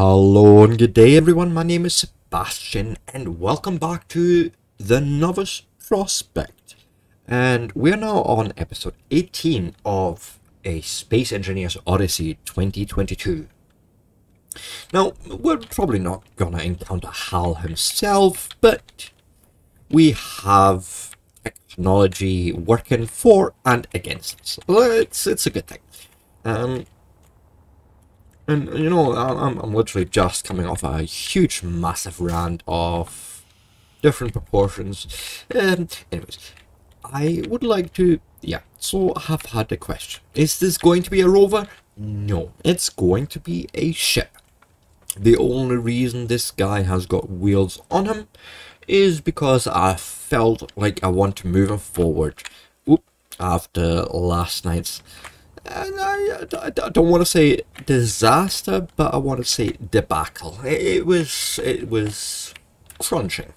Hello and good day everyone, my name is Sebastian and welcome back to The Novice Prospect. And we're now on episode 18 of A Space Engineer's Odyssey 2022. Now, we're probably not gonna encounter Hal himself, but we have technology working for and against us. It's, it's a good thing. Um, and, you know, I'm, I'm literally just coming off a huge, massive rant of different proportions. Um, anyways, I would like to, yeah, so I have had a question. Is this going to be a rover? No, it's going to be a ship. The only reason this guy has got wheels on him is because I felt like I want to move him forward. Oop, after last night's I, I, I don't want to say disaster, but I want to say debacle. It, it was it was crunching.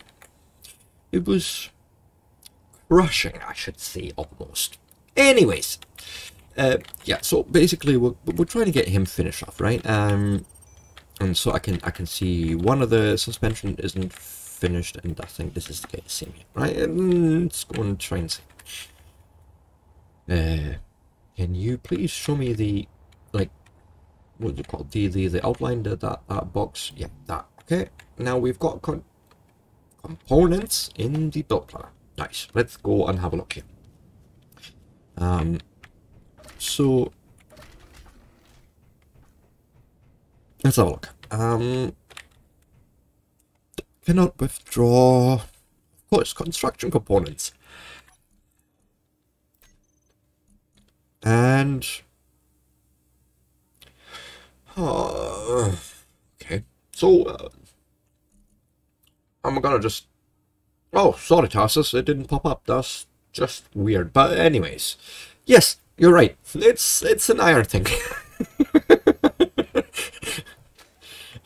It was crushing, I should say, almost. Anyways, uh, yeah. So basically, we're we're trying to get him finished off, right? Um, and so I can I can see one of the suspension isn't finished, and I think this is the same, right? And let's go and try and see. Uh, can you please show me the, like, what's it called? The, the, the outline, that, that, that box? Yeah, that. Okay, now we've got con components in the build planner. Nice. Let's go and have a look here. Um, so, let's have a look. Um, cannot withdraw, of course, construction components. And... Uh, okay. So, uh, I'm gonna just... Oh, sorry, Tarsus, it didn't pop up. That's just weird. But anyways, yes, you're right. It's it's an iron thing.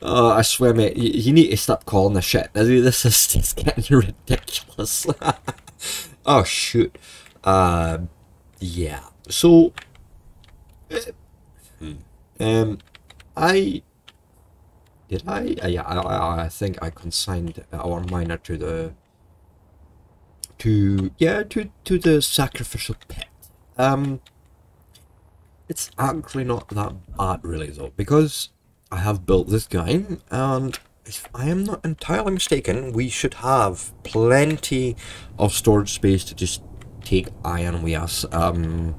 uh, I swear, mate, you, you, need to stop calling the shit. This is just getting ridiculous. oh, shoot. Uh, yeah. So, uh, um, I did I? Uh, yeah, I, I think I consigned our miner to the to yeah to to the sacrificial pit. Um, it's actually not that bad really though because I have built this guy and if I am not entirely mistaken, we should have plenty of storage space to just take iron with us. Um,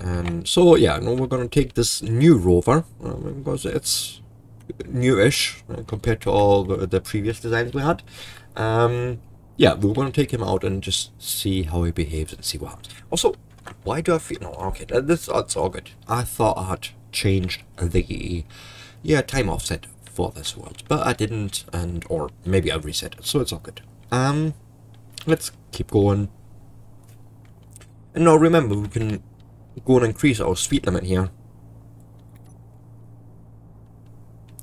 And so yeah, now we're going to take this new rover um, because it's newish uh, compared to all the, the, previous designs we had. Um, yeah, we're going to take him out and just see how he behaves and see what happens. Also, why do I feel... No, okay, this, that's all good. I thought I had changed the yeah time offset for this world, but I didn't, and or maybe I reset it, so it's all good. Um, let's keep going. And now remember, we can go and increase our speed limit here.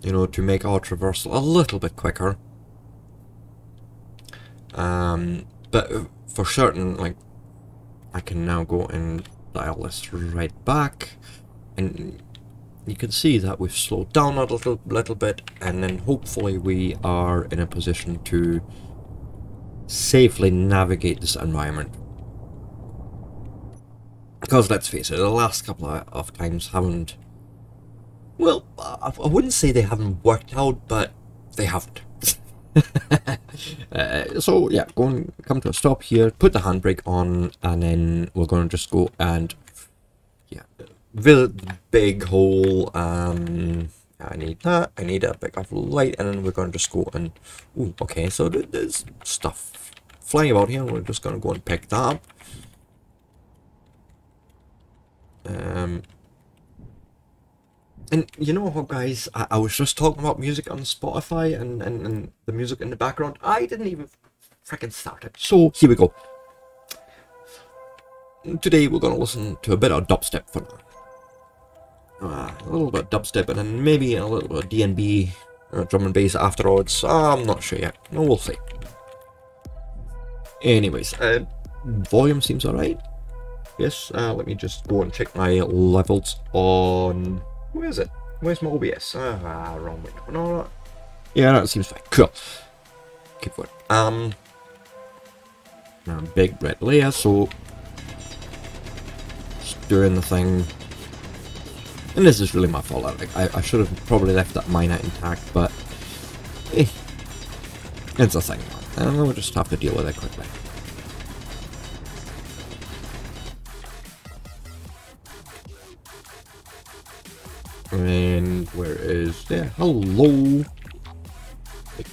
You know, to make our traversal a little bit quicker. Um, but for certain, like, I can now go and dial this right back. And you can see that we've slowed down a little, little bit. And then hopefully we are in a position to safely navigate this environment because let's face it, the last couple of times haven't... Well, I wouldn't say they haven't worked out, but they haven't. uh, so yeah, go and come to a stop here, put the handbrake on, and then we're going to just go and yeah, the big hole. Um, I need that. I need a big of light, and then we're going to just go and ooh, okay. So there's stuff flying about here. We're just going to go and pick that up. Um, and you know what, guys? I, I was just talking about music on Spotify and, and, and the music in the background. I didn't even freaking start it. So here we go. Today we're going to listen to a bit of dubstep for now. Uh, a little bit of dubstep and then maybe a little bit of DnB, uh, drum and bass afterwards. I'm not sure yet. No, we'll see. Anyways, uh, volume seems alright. Yes, uh, let me just go and check my levels on... Where is it? Where's my OBS? Ah, wrong way. No, no. Yeah, that seems fine. Cool. Keep going. Um, big red layer, so just doing the thing. And this is really my fault. Like, I, I should have probably left that miner intact, but eh, it's a thing. And we'll just have to deal with it quickly. And where is there? Hello.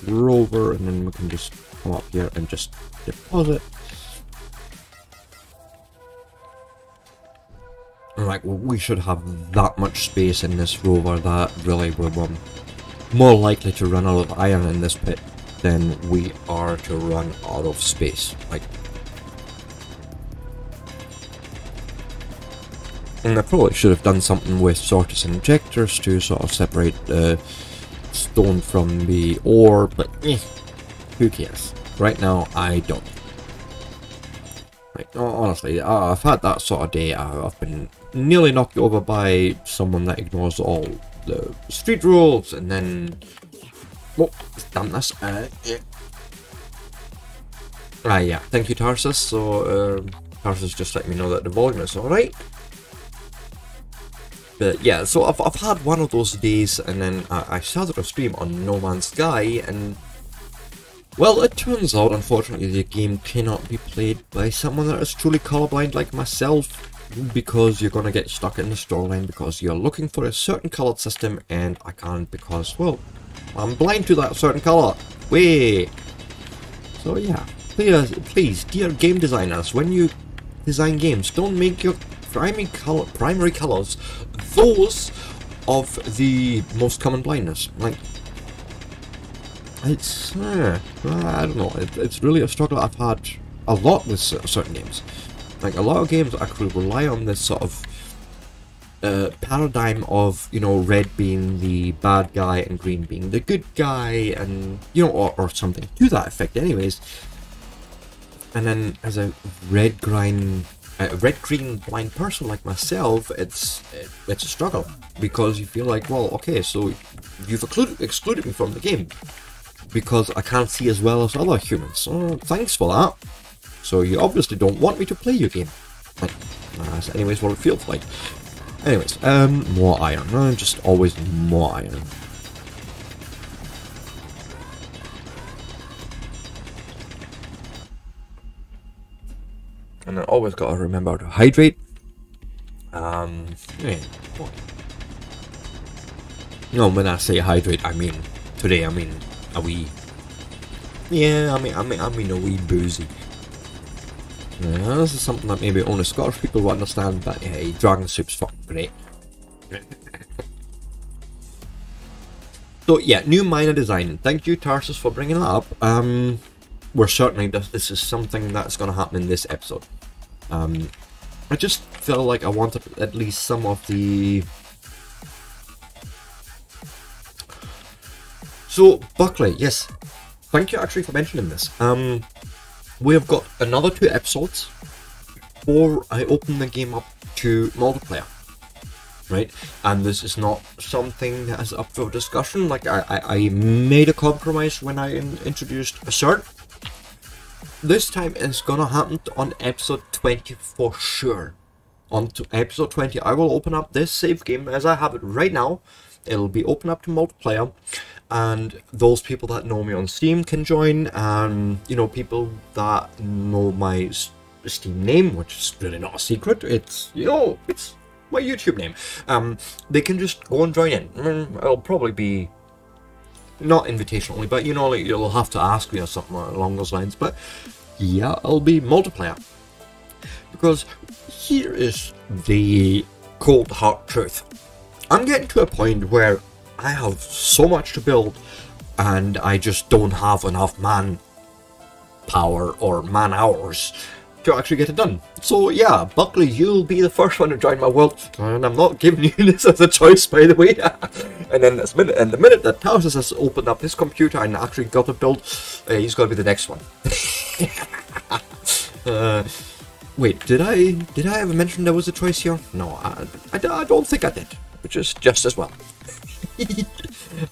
Rover, and then we can just come up here and just deposit. Right, well, we should have that much space in this rover that really we're more likely to run out of iron in this pit than we are to run out of space. Like, and I probably should have done something with sorters and injectors to sort of separate the stone from the ore, but eh, who cares? Right now, I don't. Right, honestly, I've had that sort of day. I've been nearly knocked over by someone that ignores all the street rules, and then... Oh, damn this. Uh, yeah. Ah, yeah. Thank you, Tarsus. So, um, Tarsus just let me know that the volume is alright. But yeah, so I've, I've had one of those days, and then I, I started a stream on No Man's Sky, and well, it turns out, unfortunately, the game cannot be played by someone that is truly colorblind like myself, because you're gonna get stuck in the storyline because you're looking for a certain colored system, and I can't because, well, I'm blind to that certain color. Wait. So yeah, please, please, dear game designers, when you design games, don't make your primary color, primary colors those of the most common blindness. Like, it's, uh, I don't know, it, it's really a struggle I've had a lot with certain games. Like, a lot of games actually rely on this sort of uh, paradigm of, you know, red being the bad guy and green being the good guy, and, you know, or, or something to that effect anyways. And then as a red green a red green blind person like myself it's it's a struggle because you feel like well okay so you've excluded, excluded me from the game because I can't see as well as other humans. So thanks for that. So you obviously don't want me to play your game. Like, that's anyways what it feels like. Anyways, um, more iron. Uh, just always more iron. And I always gotta remember to hydrate. Um, yeah. No, when I say hydrate, I mean today. I mean are we? Yeah, I mean, I mean, I mean, a wee boozy? Yeah, this is something that maybe only Scottish people will understand, but hey, dragon soup's fucking great. so yeah, new miner design. Thank you, Tarsus, for bringing that up. Um, we're certainly this is something that's going to happen in this episode. Um, I just feel like I wanted at least some of the So, Buckley, yes. Thank you actually for mentioning this. Um, we have got another two episodes before I open the game up to multiplayer. Right? And this is not something that is up for discussion. Like, I, I, I made a compromise when I in, introduced Assert. This time it's gonna happen on episode 20 for sure. On to episode 20, I will open up this save game as I have it right now. It'll be open up to multiplayer and those people that know me on Steam can join, and you know people that know my Steam name, which is really not a secret. It's you know it's my YouTube name. Um, they can just go and join in. Mm, it'll probably be not invitationally, but you know like you'll have to ask me or something along those lines. But yeah, I'll be multiplayer because here is the cold hard truth. I'm getting to a point where I have so much to build and I just don't have enough man power or man hours to actually get it done. So yeah, Buckley, you'll be the first one to join my world, and I'm not giving you this as a choice, by the way. and then this minute, and the minute that Tarsus has opened up his computer and actually got to build, uh, he's to be the next one. uh, Wait, did I did I ever mention there was a choice here? No, I, I, I don't think I did, which is just as well.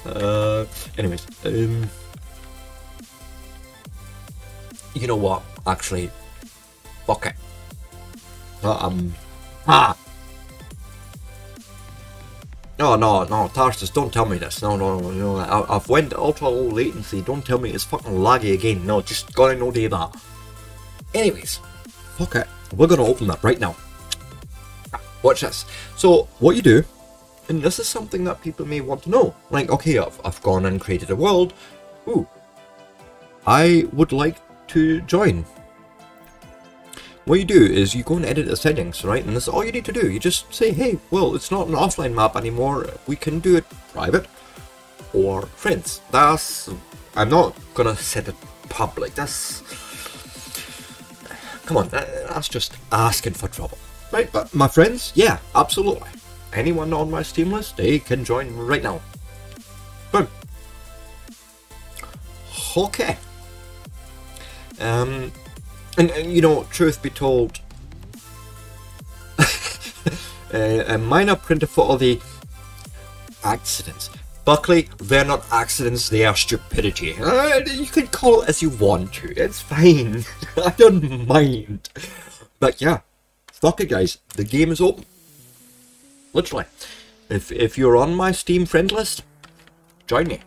uh, anyways, um, you know what? Actually, fuck it. Um, ah. No, no, no, Tarsus, don't tell me this. No, no, no, no. I, I've went ultra low latency. Don't tell me it's fucking laggy again. No, just gotta no do that. Anyways, fuck it. We're gonna open that right now. Watch this. So, what you do, and this is something that people may want to know. Like, okay, I've, I've gone and created a world. Ooh. I would like to join. What you do is you go and edit the settings, right? And that's all you need to do. You just say, hey, well, it's not an offline map anymore. We can do it private or friends. That's... I'm not gonna set it public. That's... Come on, that's just asking for trouble. Right, but my friends, yeah, absolutely. Anyone on my Steam list, they can join right now. Boom. Okay. Um, and, and, you know, truth be told, uh, a minor printer for all the accidents. Buckley, they're not accidents, they are stupidity. Uh, you can call it as you want to, it's fine. I don't mind. But yeah, fuck it guys, the game is open. Literally. If, if you're on my Steam friend list, join me.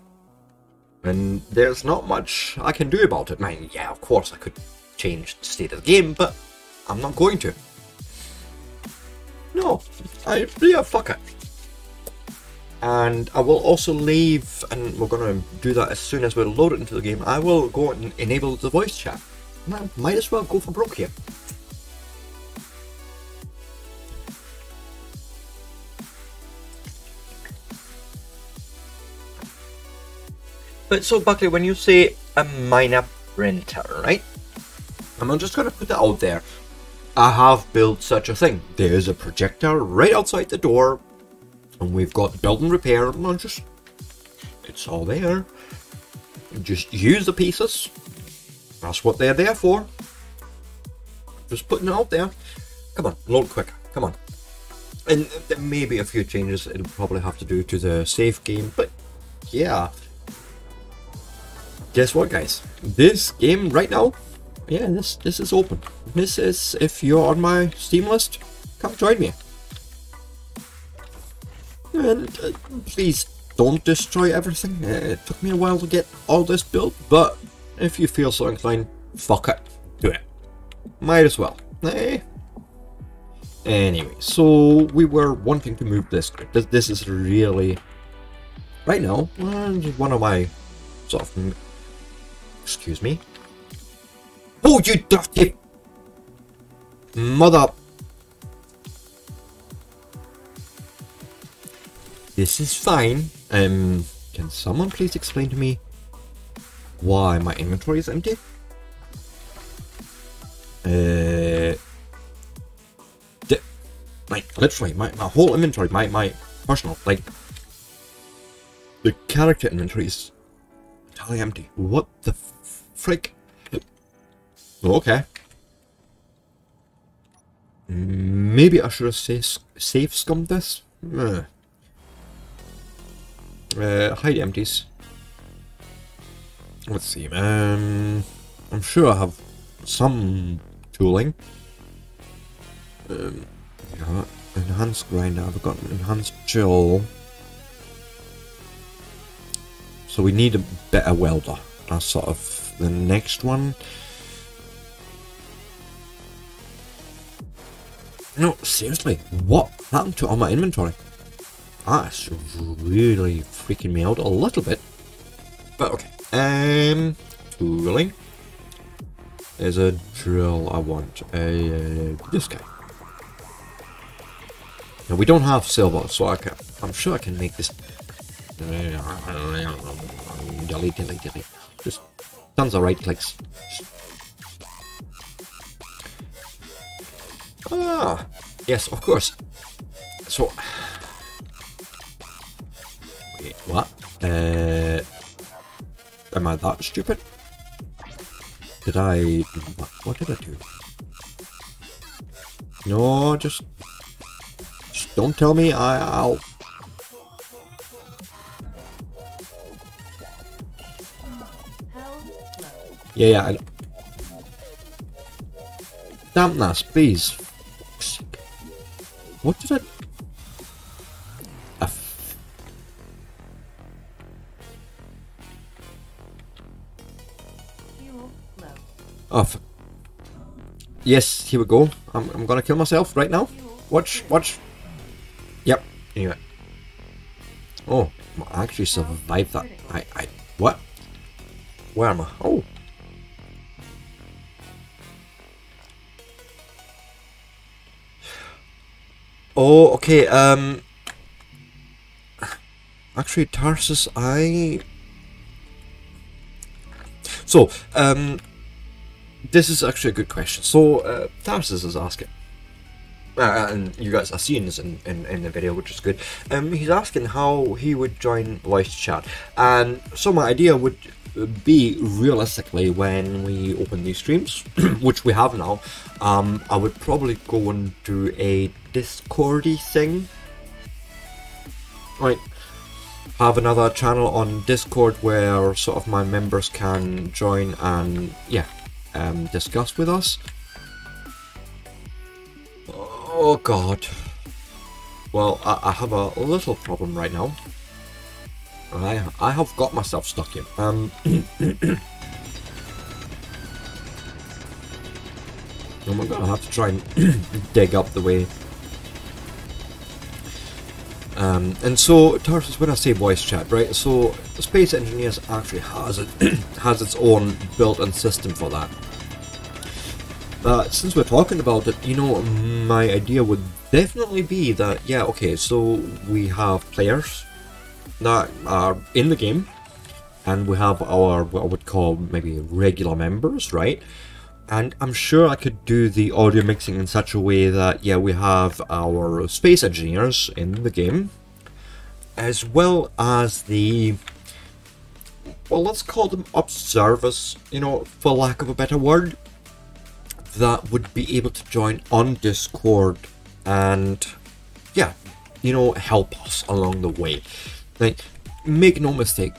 And there's not much I can do about it. I mean, yeah, of course I could change the state of the game, but I'm not going to. No, I, yeah, fuck it. And I will also leave, and we're going to do that as soon as we load it into the game, I will go and enable the voice chat. I might as well go for broke here. But so Buckley, when you say a minor printer, right? I'm just gonna put that out there. I have built such a thing. There's a projector right outside the door, and we've got build and repair, and just it's all there. Just use the pieces. That's what they're there for. Just putting it out there. Come on, load quicker. Come on. And there may be a few changes it'll probably have to do to the save game, but yeah. Guess what, guys? This game right now yeah, this this is open. This is if you're on my Steam list, come join me. And uh, please don't destroy everything. Uh, it took me a while to get all this built, but if you feel so inclined, fuck it, do it. Might as well. Eh? Anyway, so we were wanting to move this. This, this is really right now one of my sort of excuse me Oh, you dirty mother. This is fine. Um, can someone please explain to me why my inventory is empty? Uh, like literally, my, my whole inventory, my my personal, like the character inventory is entirely empty. What the frick? Okay. Maybe I should have safe, safe scummed this. Uh, hide empties. Let's see. Um, I'm sure I have some tooling. Um, yeah, enhanced grinder. I've got enhanced chill. So we need a better welder. That's sort of the next one. No, seriously, what happened to all my inventory? That's really freaking me out a little bit. But okay. Um, tooling. There's a drill I want. Uh, this guy. Now we don't have silver, so I can. I'm sure I can make this. Delete, delete, delete. Just tons of right clicks. Ah, yes, of course. So, wait, what? Uh, am I that stupid? Did I? What, what did I do? No, just, just don't tell me. I, I'll. Yeah, yeah. I... Dampness, please. What did I? A f- Oh, f- yes. Here we go. I'm, I'm gonna kill myself right now. Watch, watch. Yep. Anyway. Oh, I actually survived that. I, I, what? Where am I? Oh. Oh, okay, um... Actually, Tarsus, I... So, um... This is actually a good question. So, uh, Tarsus is asking... Uh, and you guys are seeing this in, in, in the video, which is good. Um, he's asking how he would join voice chat. And so my idea would be realistically when we open these streams, which we have now, um, I would probably go and do a Discordy thing. Right. Have another channel on Discord where sort of my members can join and yeah, um, discuss with us. Oh god. Well, I, I have a little problem right now. I I have got myself stuck in. Um, I'm gonna have to try and dig up the way. Um, and so, Tarsus, when I say voice chat, right? So, Space Engineers actually has it has its own built-in system for that. But since we're talking about it, you know, my idea would definitely be that yeah, okay, so we have players that are in the game, and we have our what I would call maybe regular members, right? And I'm sure I could do the audio mixing in such a way that yeah, we have our space engineers in the game, as well as the well, let's call them observers, you know, for lack of a better word, that would be able to join on Discord and yeah, you know, help us along the way. Like, make no mistake,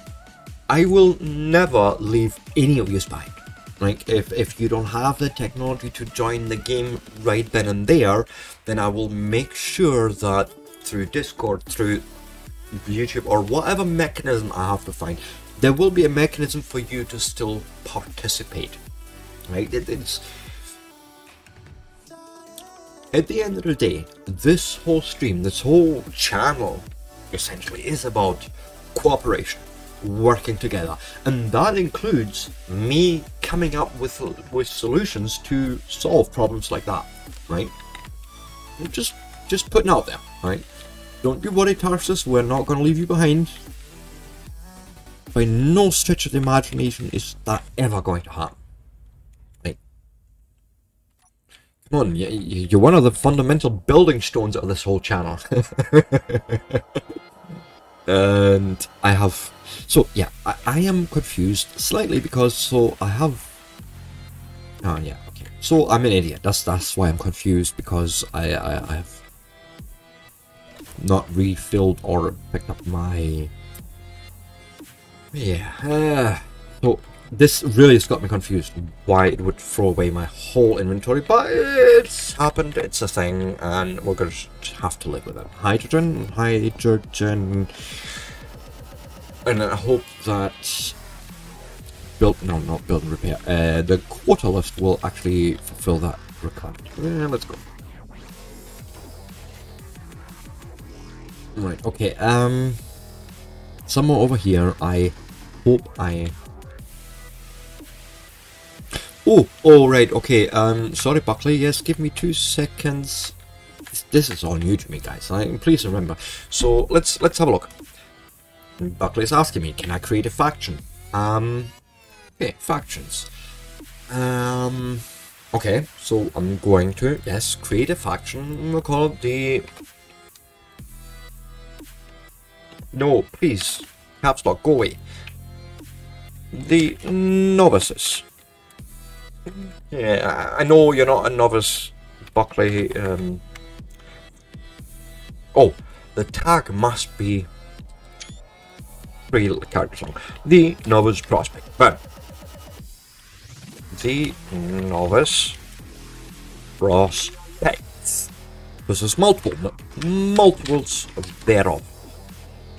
I will never leave any of you behind. Like, if, if you don't have the technology to join the game right then and there, then I will make sure that through Discord, through YouTube, or whatever mechanism I have to find, there will be a mechanism for you to still participate. Right? It, it's at the end of the day, this whole stream, this whole channel essentially is about cooperation, working together, and that includes me coming up with with solutions to solve problems like that, right? Just just putting out there, right? Don't you worry, Tarsus, we're not going to leave you behind. By no stretch of the imagination is that ever going to happen. Right? Come on, you're one of the fundamental building stones of this whole channel. and I have so yeah I, I am confused slightly because so I have oh yeah okay. So I'm an idiot. That's that's why I'm confused because I I, I have not refilled or picked up my yeah uh, so this really has got me confused why it would throw away my whole inventory but it's happened it's a thing and we're gonna have to live with it. Hydrogen hydrogen and I hope that build no not build and repair uh, the quarter lift will actually fulfill that requirement yeah, let's go right okay um somewhere over here I hope I Oh, oh, right, okay, um, sorry, Buckley, yes, give me two seconds. This is all new to me, guys, right? please remember. So, let's, let's have a look. Buckley's asking me, can I create a faction? Um, okay, factions. Um, okay, so I'm going to, yes, create a faction, we'll call it the... No, please, caps lock, go away. The novices. Yeah, I know you're not a novice Buckley. Um, oh, the tag must be three character song, The novice prospect. But the novice prospects. Because there's multiple, multiples thereof.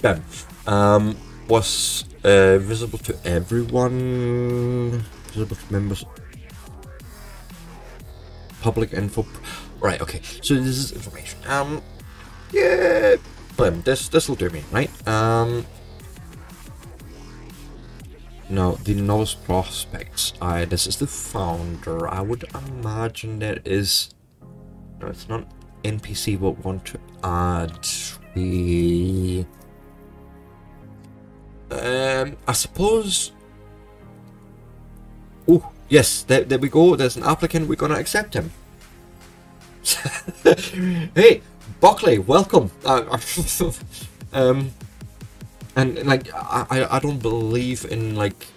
Then, um, was uh, visible to everyone. Visible to members. Public info. Right. Okay. So this is information. Um. Yeah. Um, this this will do me right. Um. Now the novice prospects. I this is the founder. I would imagine there is. No, it's not NPC. But want to add the um, I suppose. Oh, yes, there, there we go. There's an applicant. We're going to accept him. hey, Buckley, welcome. Uh, um, and like, I, I don't believe in like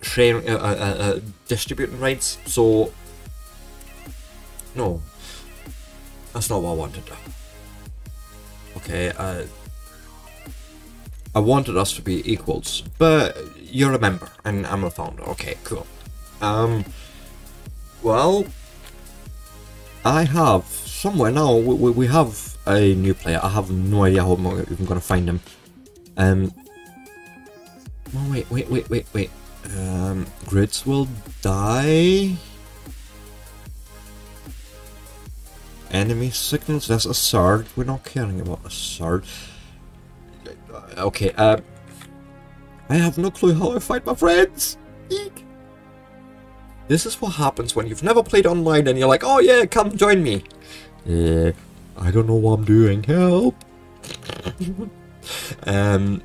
sharing, uh, uh, uh, uh distributing rights. So, no, that's not what I wanted. Okay, uh. I wanted us to be equals, but you're a member and I'm a founder. Okay, cool. Um, well, I have somewhere now. We, we have a new player. I have no idea how I'm even going to find him. Um, oh wait, wait, wait, wait, wait. Um, grids will die. Enemy signals. That's a Sard. We're not caring about a Sard. Okay, uh, I have no clue how I fight my friends. Eek. This is what happens when you've never played online and you're like, oh yeah, come join me. Yeah, I don't know what I'm doing. Help. um,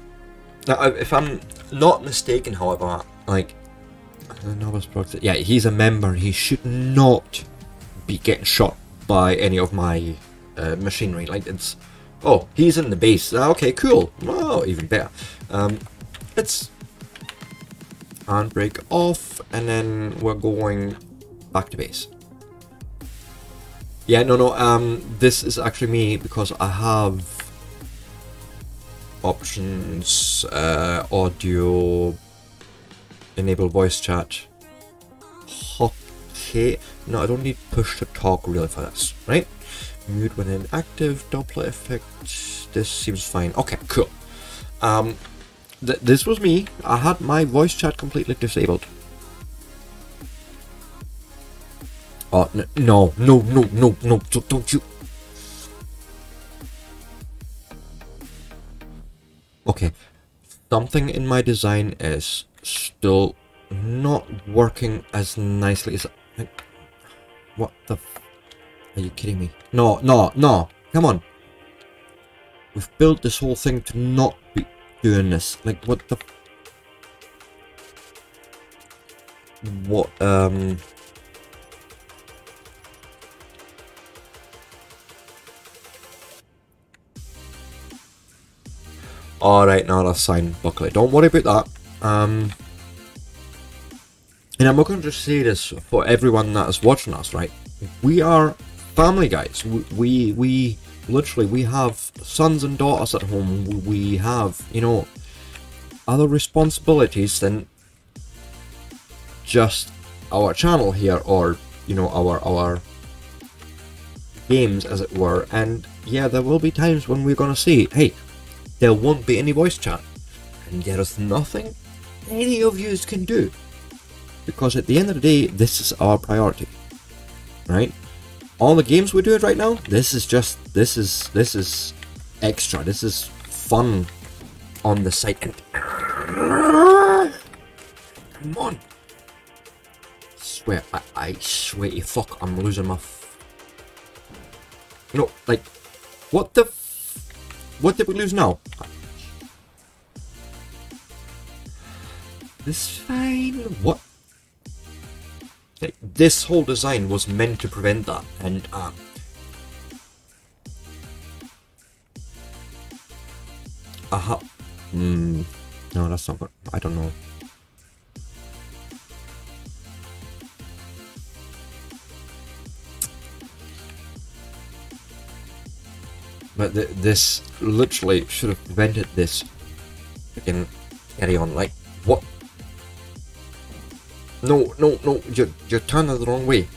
now, if I'm not mistaken, however, like, yeah, he's a member. He should not be getting shot by any of my uh, machinery. Like, it's Oh, he's in the base. Ah, okay, cool. Oh, even better. Um, let's handbrake off, and then we're going back to base. Yeah, no, no, um, this is actually me because I have options, uh, audio, enable voice chat. Okay, no, I don't need push to talk really for this, right? Mute when inactive, Doppler effect. This seems fine. Okay, cool. Um, th this was me. I had my voice chat completely disabled. Oh, no, no, no, no, no, don't you. Okay, something in my design is still not working as nicely as... What the are you kidding me? No, no, no. Come on. We've built this whole thing to not be doing this. Like, what the... What, um... Alright, now that's sign Buckley. Don't worry about that. Um... And I'm not going to just say this for everyone that is watching us, right? We are family guys we we literally we have sons and daughters at home we have you know other responsibilities than just our channel here or you know our our games as it were and yeah there will be times when we're gonna see hey there won't be any voice chat and there is nothing any of you can do because at the end of the day this is our priority right all the games we're doing right now, this is just, this is, this is extra. This is fun on the site. And come on. I swear, I, I swear to fuck, I'm losing my. f no, like, what the? What did we lose now? This fine. What? this whole design was meant to prevent that, and uh, aha, mm, no, that's not good. I don't know. But th this literally should have prevented this freaking carry on. Like, what? No, no, no, you're, you're turning the wrong way.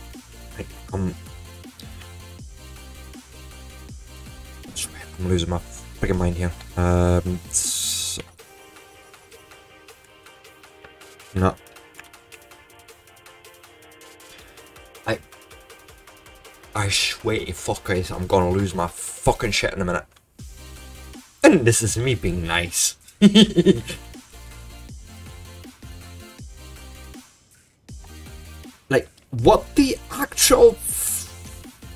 Like, um, I'm losing my freaking mind here. Um, so, no. I, I swear to fuck I'm gonna lose my fucking shit in a minute. And this is me being nice. like, what the actual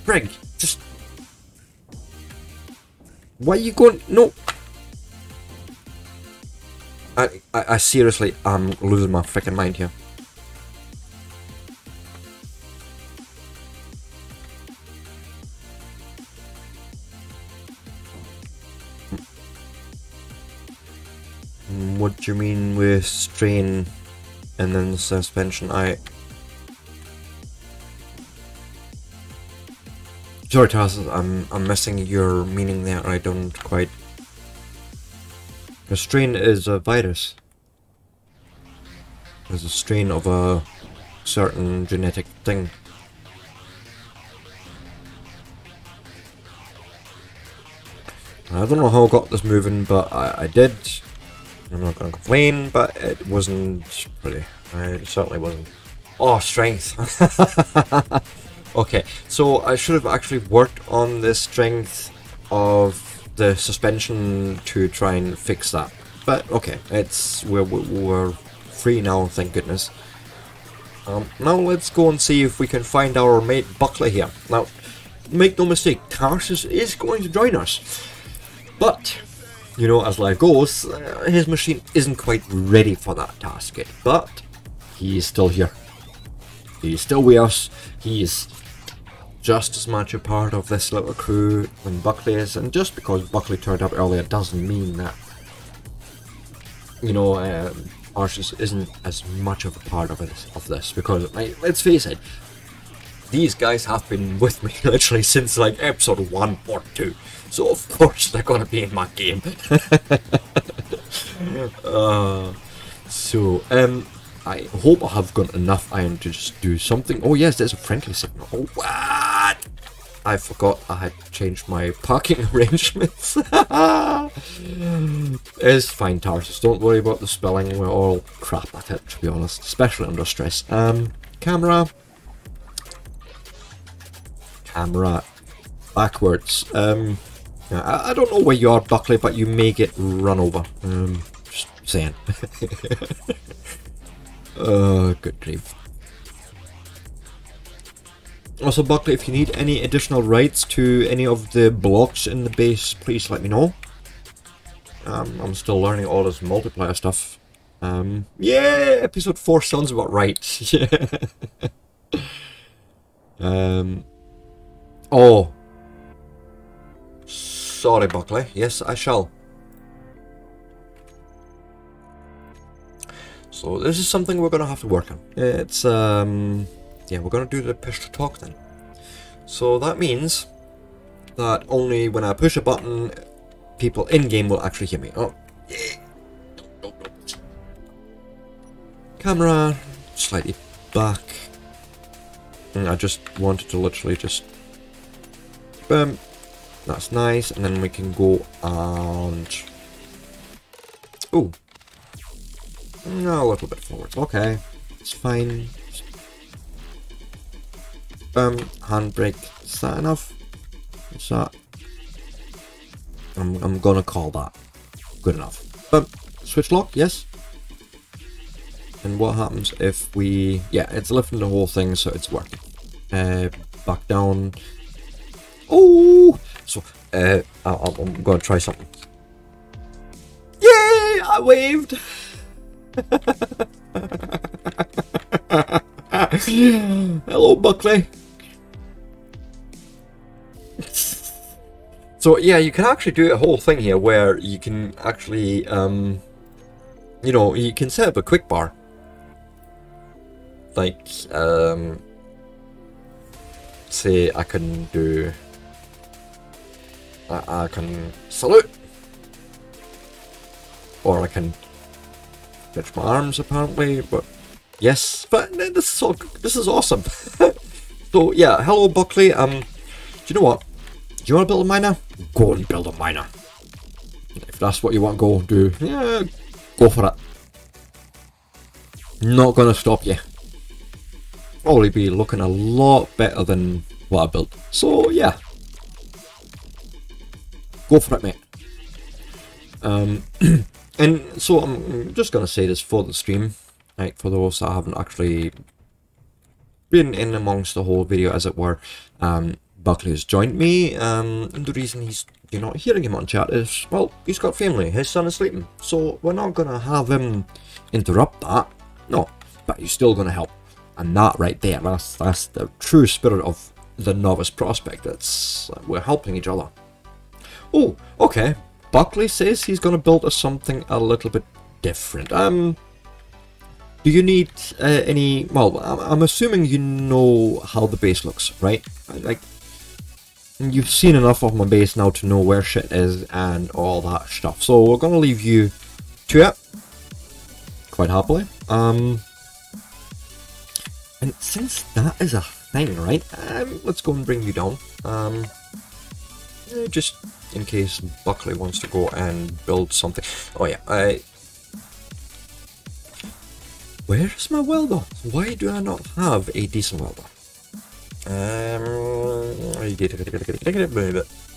frig? Just... Why are you going... No! I, I, seriously I seriously am losing my freaking mind here. What do you mean with strain and then suspension? I... Sorry Tarsus, I'm, I'm missing your meaning there, I don't quite... A strain is a virus. It's a strain of a certain genetic thing. I don't know how I got this moving, but I, I did. I'm not going to complain, but it wasn't pretty. It certainly wasn't. Oh, strength. okay, so I should have actually worked on the strength of the suspension to try and fix that. But okay, it's we're, we're free now, thank goodness. Um, now let's go and see if we can find our mate Buckley here. Now, make no mistake, Tarsus is going to join us. But you know, as life goes, uh, his machine isn't quite ready for that task yet, but he's still here. He's still with us. He's just as much a part of this little crew than Buckley is, and just because Buckley turned up earlier doesn't mean that, you know, uh, Tarsus isn't as much of a part of, it, of this, because, like, let's face it, these guys have been with me literally since like episode 1 or 2. So of course they're gonna be in my game. uh, so, um, I hope I have got enough iron to just do something. Oh yes, there's a friendly signal. Oh, what? I forgot I had changed my parking arrangements. it's fine, Tarsus. Don't worry about the spelling. We're all crap at it, to be honest. Especially under stress. Um, camera camera backwards. Um, I, I, don't know where you are, Buckley, but you may get run over. Um, just saying. oh, good grief. Also, Buckley, if you need any additional rights to any of the blocks in the base, please let me know. Um, I'm still learning all this multiplayer stuff. Um, yeah, episode 4 sounds about right. yeah. um, Oh. Sorry, Buckley. Yes, I shall. So this is something we're going to have to work on. It's, um... Yeah, we're going to do the push to talk then. So that means that only when I push a button, people in-game will actually hear me. Oh. Camera, slightly back. And I just wanted to literally just Boom. That's nice. And then we can go and... Oh. No, a little bit forward. Okay. It's fine. Um, Handbrake. Is that enough? Is that... I'm, I'm gonna call that. Good enough. Boom. Switch lock, yes. And what happens if we... Yeah, it's lifting the whole thing, so it's working. Uh, back down. Oh, so uh, I, am going to try something. Yay! I waved. Hello, Buckley. so yeah, you can actually do a whole thing here where you can actually, um, you know, you can set up a quick bar. Like, um, say I can do I, I can salute. Or I can stretch my arms apparently, but yes, but this is all, this is awesome. so yeah, hello Buckley, um, do you know what? Do you want to build a miner? Go and build a miner. If that's what you want go do, yeah, go for it. Not gonna stop you. Probably be looking a lot better than what I built. So yeah. Go for it, mate. Um, and so I'm just gonna say this for the stream, like for those that haven't actually been in amongst the whole video, as it were. Um, Buckley has joined me, um, and the reason he's you're not hearing him on chat is well, he's got family. His son is sleeping, so we're not gonna have him interrupt that. No, but he's still gonna help, and that right there, that's that's the true spirit of the novice prospect. that's, we're helping each other. Oh, okay. Buckley says he's going to build us something a little bit different. Um, do you need uh, any? Well, I'm assuming you know how the base looks, right? Like, you've seen enough of my base now to know where shit is and all that stuff. So we're going to leave you to it, quite happily. Um, and since that is a thing, right? Um, let's go and bring you down. Um, just in case Buckley wants to go and build something. Oh yeah, I... Where is my welder? Why do I not have a decent welder? Um,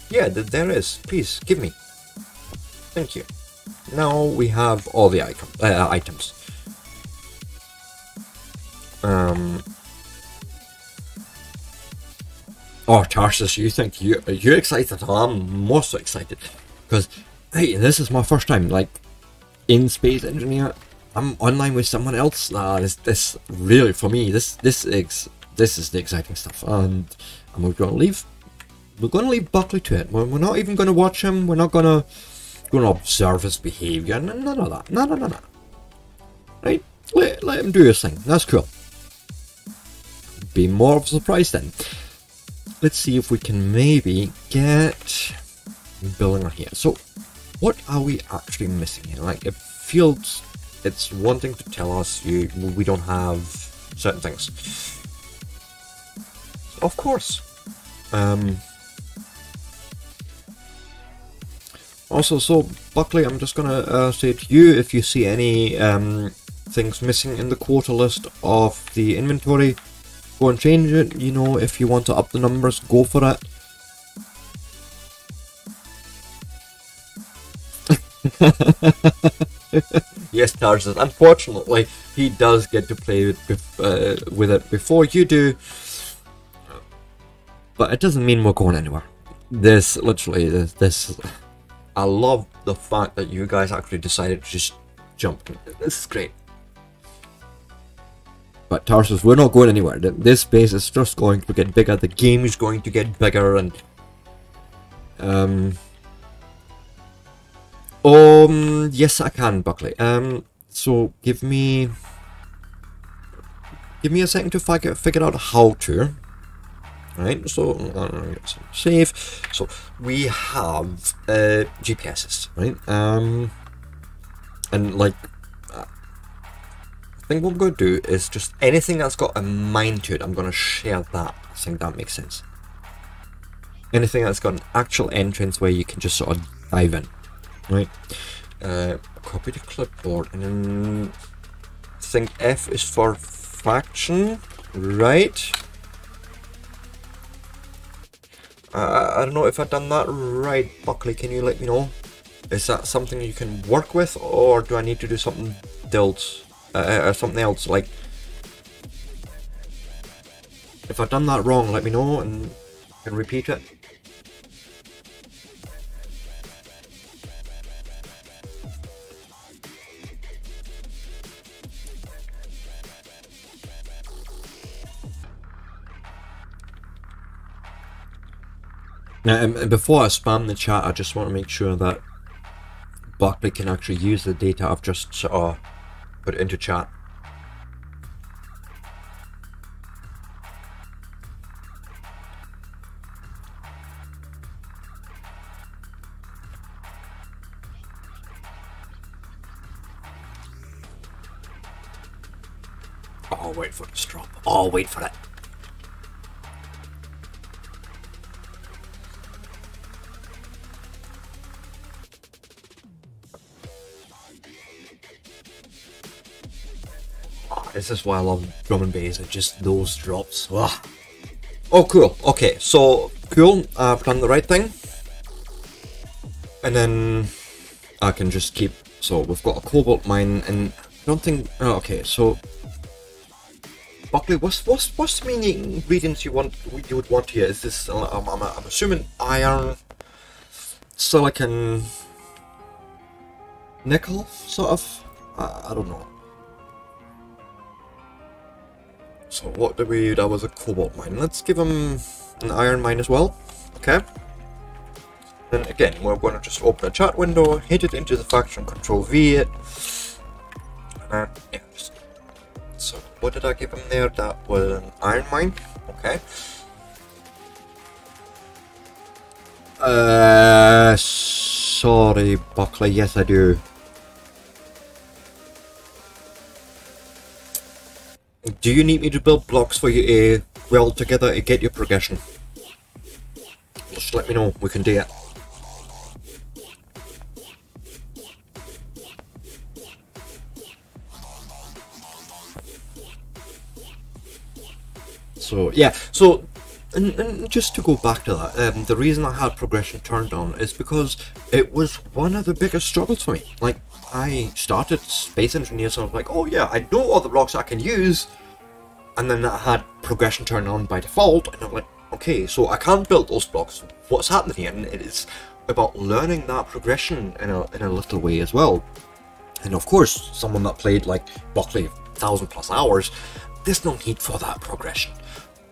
yeah, there is. Please, give me. Thank you. Now we have all the icon, uh, items. Um, Oh, Tarsus, you think you are you excited? Oh, I'm most excited because hey, this is my first time like in Space Engineer. I'm online with someone else. Uh, this this really for me this this is this is the exciting stuff, and and we're gonna leave. We're gonna leave Buckley to it. We're, we're not even gonna watch him. We're not gonna gonna observe his behavior. None of that. No, no, no, no. Right? Let let him do his thing. That's cool. Be more of a surprise then let's see if we can maybe get building on here. So what are we actually missing here? Like it feels it's one thing to tell us you we don't have certain things. Of course. Um also, so Buckley, I'm just gonna uh, say to you if you see any um, things missing in the quarter list of the inventory, Go and change it, you know, if you want to up the numbers, go for it. yes, Tarsus. Unfortunately, he does get to play with, uh, with it before you do. But it doesn't mean we're going anywhere. This, literally, this, this I love the fact that you guys actually decided to just jump. This is great. But Tarsus, we're not going anywhere. This base is just going to get bigger. The game is going to get bigger and... Um... Um, yes I can, Buckley. Um, so give me... Give me a second to figure, out how to. Right, so uh, save. So we have uh, GPSs, right? Um, and like I think what I'm going to do is just anything that's got a mine to it, I'm going to share that. I think that makes sense. Anything that's got an actual entrance where you can just sort of dive in, right? Uh, copy the clipboard, and then I think F is for faction, right? Uh, I don't know if I've done that right, Buckley, can you let me know? Is that something you can work with, or do I need to do something else? Uh, or something else. Like, if I've done that wrong, let me know and can repeat it. Now, and before I spam the chat, I just want to make sure that Buckley can actually use the data I've just sort of put it into chat. Oh, wait for it to drop. Oh, wait for it. This is why I love drum and bass, it's just those drops. Ugh. Oh, cool. Okay, so, cool. I've done the right thing. And then I can just keep... So, we've got a cobalt mine, and I don't think... Oh, okay, so... Buckley, what's, what's, what's the main ingredients you want you would want here? Is this... Uh, I'm, I'm, I'm assuming iron, silicon, nickel, sort of? I, I don't know. So what did we... that was a cobalt mine. Let's give him an iron mine as well. Okay. Then again, we're going to just open a chat window, hit it into the faction, control V it. And yeah, just... So what did I give him there? That was an iron mine. Okay. Uh, sorry, Buckley. Yes, I do. Do you need me to build blocks for you to weld together to get your progression? Just let me know, we can do it. So, yeah, so, and, and just to go back to that, um, the reason I had progression turned on is because it was one of the biggest struggles for me. Like, I started Space Engineer, so I was like, oh yeah, I know all the blocks I can use, and then I had progression turned on by default, and I'm like, okay, so I can't build those blocks. What's happening here? And it is about learning that progression in a, in a little way as well. And of course, someone that played like Buckley thousand plus hours, there's no need for that progression.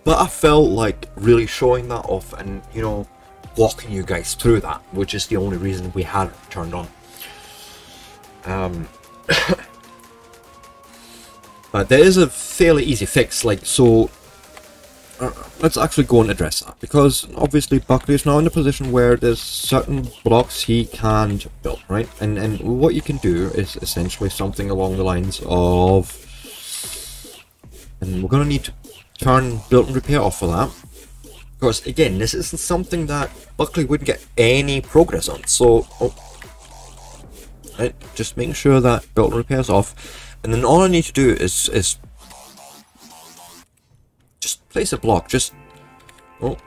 But I felt like really showing that off and, you know, walking you guys through that, which is the only reason we had turned on. Um, but there is a fairly easy fix, like, so uh, let's actually go and address that, because obviously Buckley is now in a position where there's certain blocks he can't build, right? And, and what you can do is essentially something along the lines of, and we're going to need to turn build and repair off for that, because again, this isn't something that Buckley wouldn't get any progress on, so oh, right? Just making sure that build and repairs off. And then all I need to do is, is just place a block. Just, oh.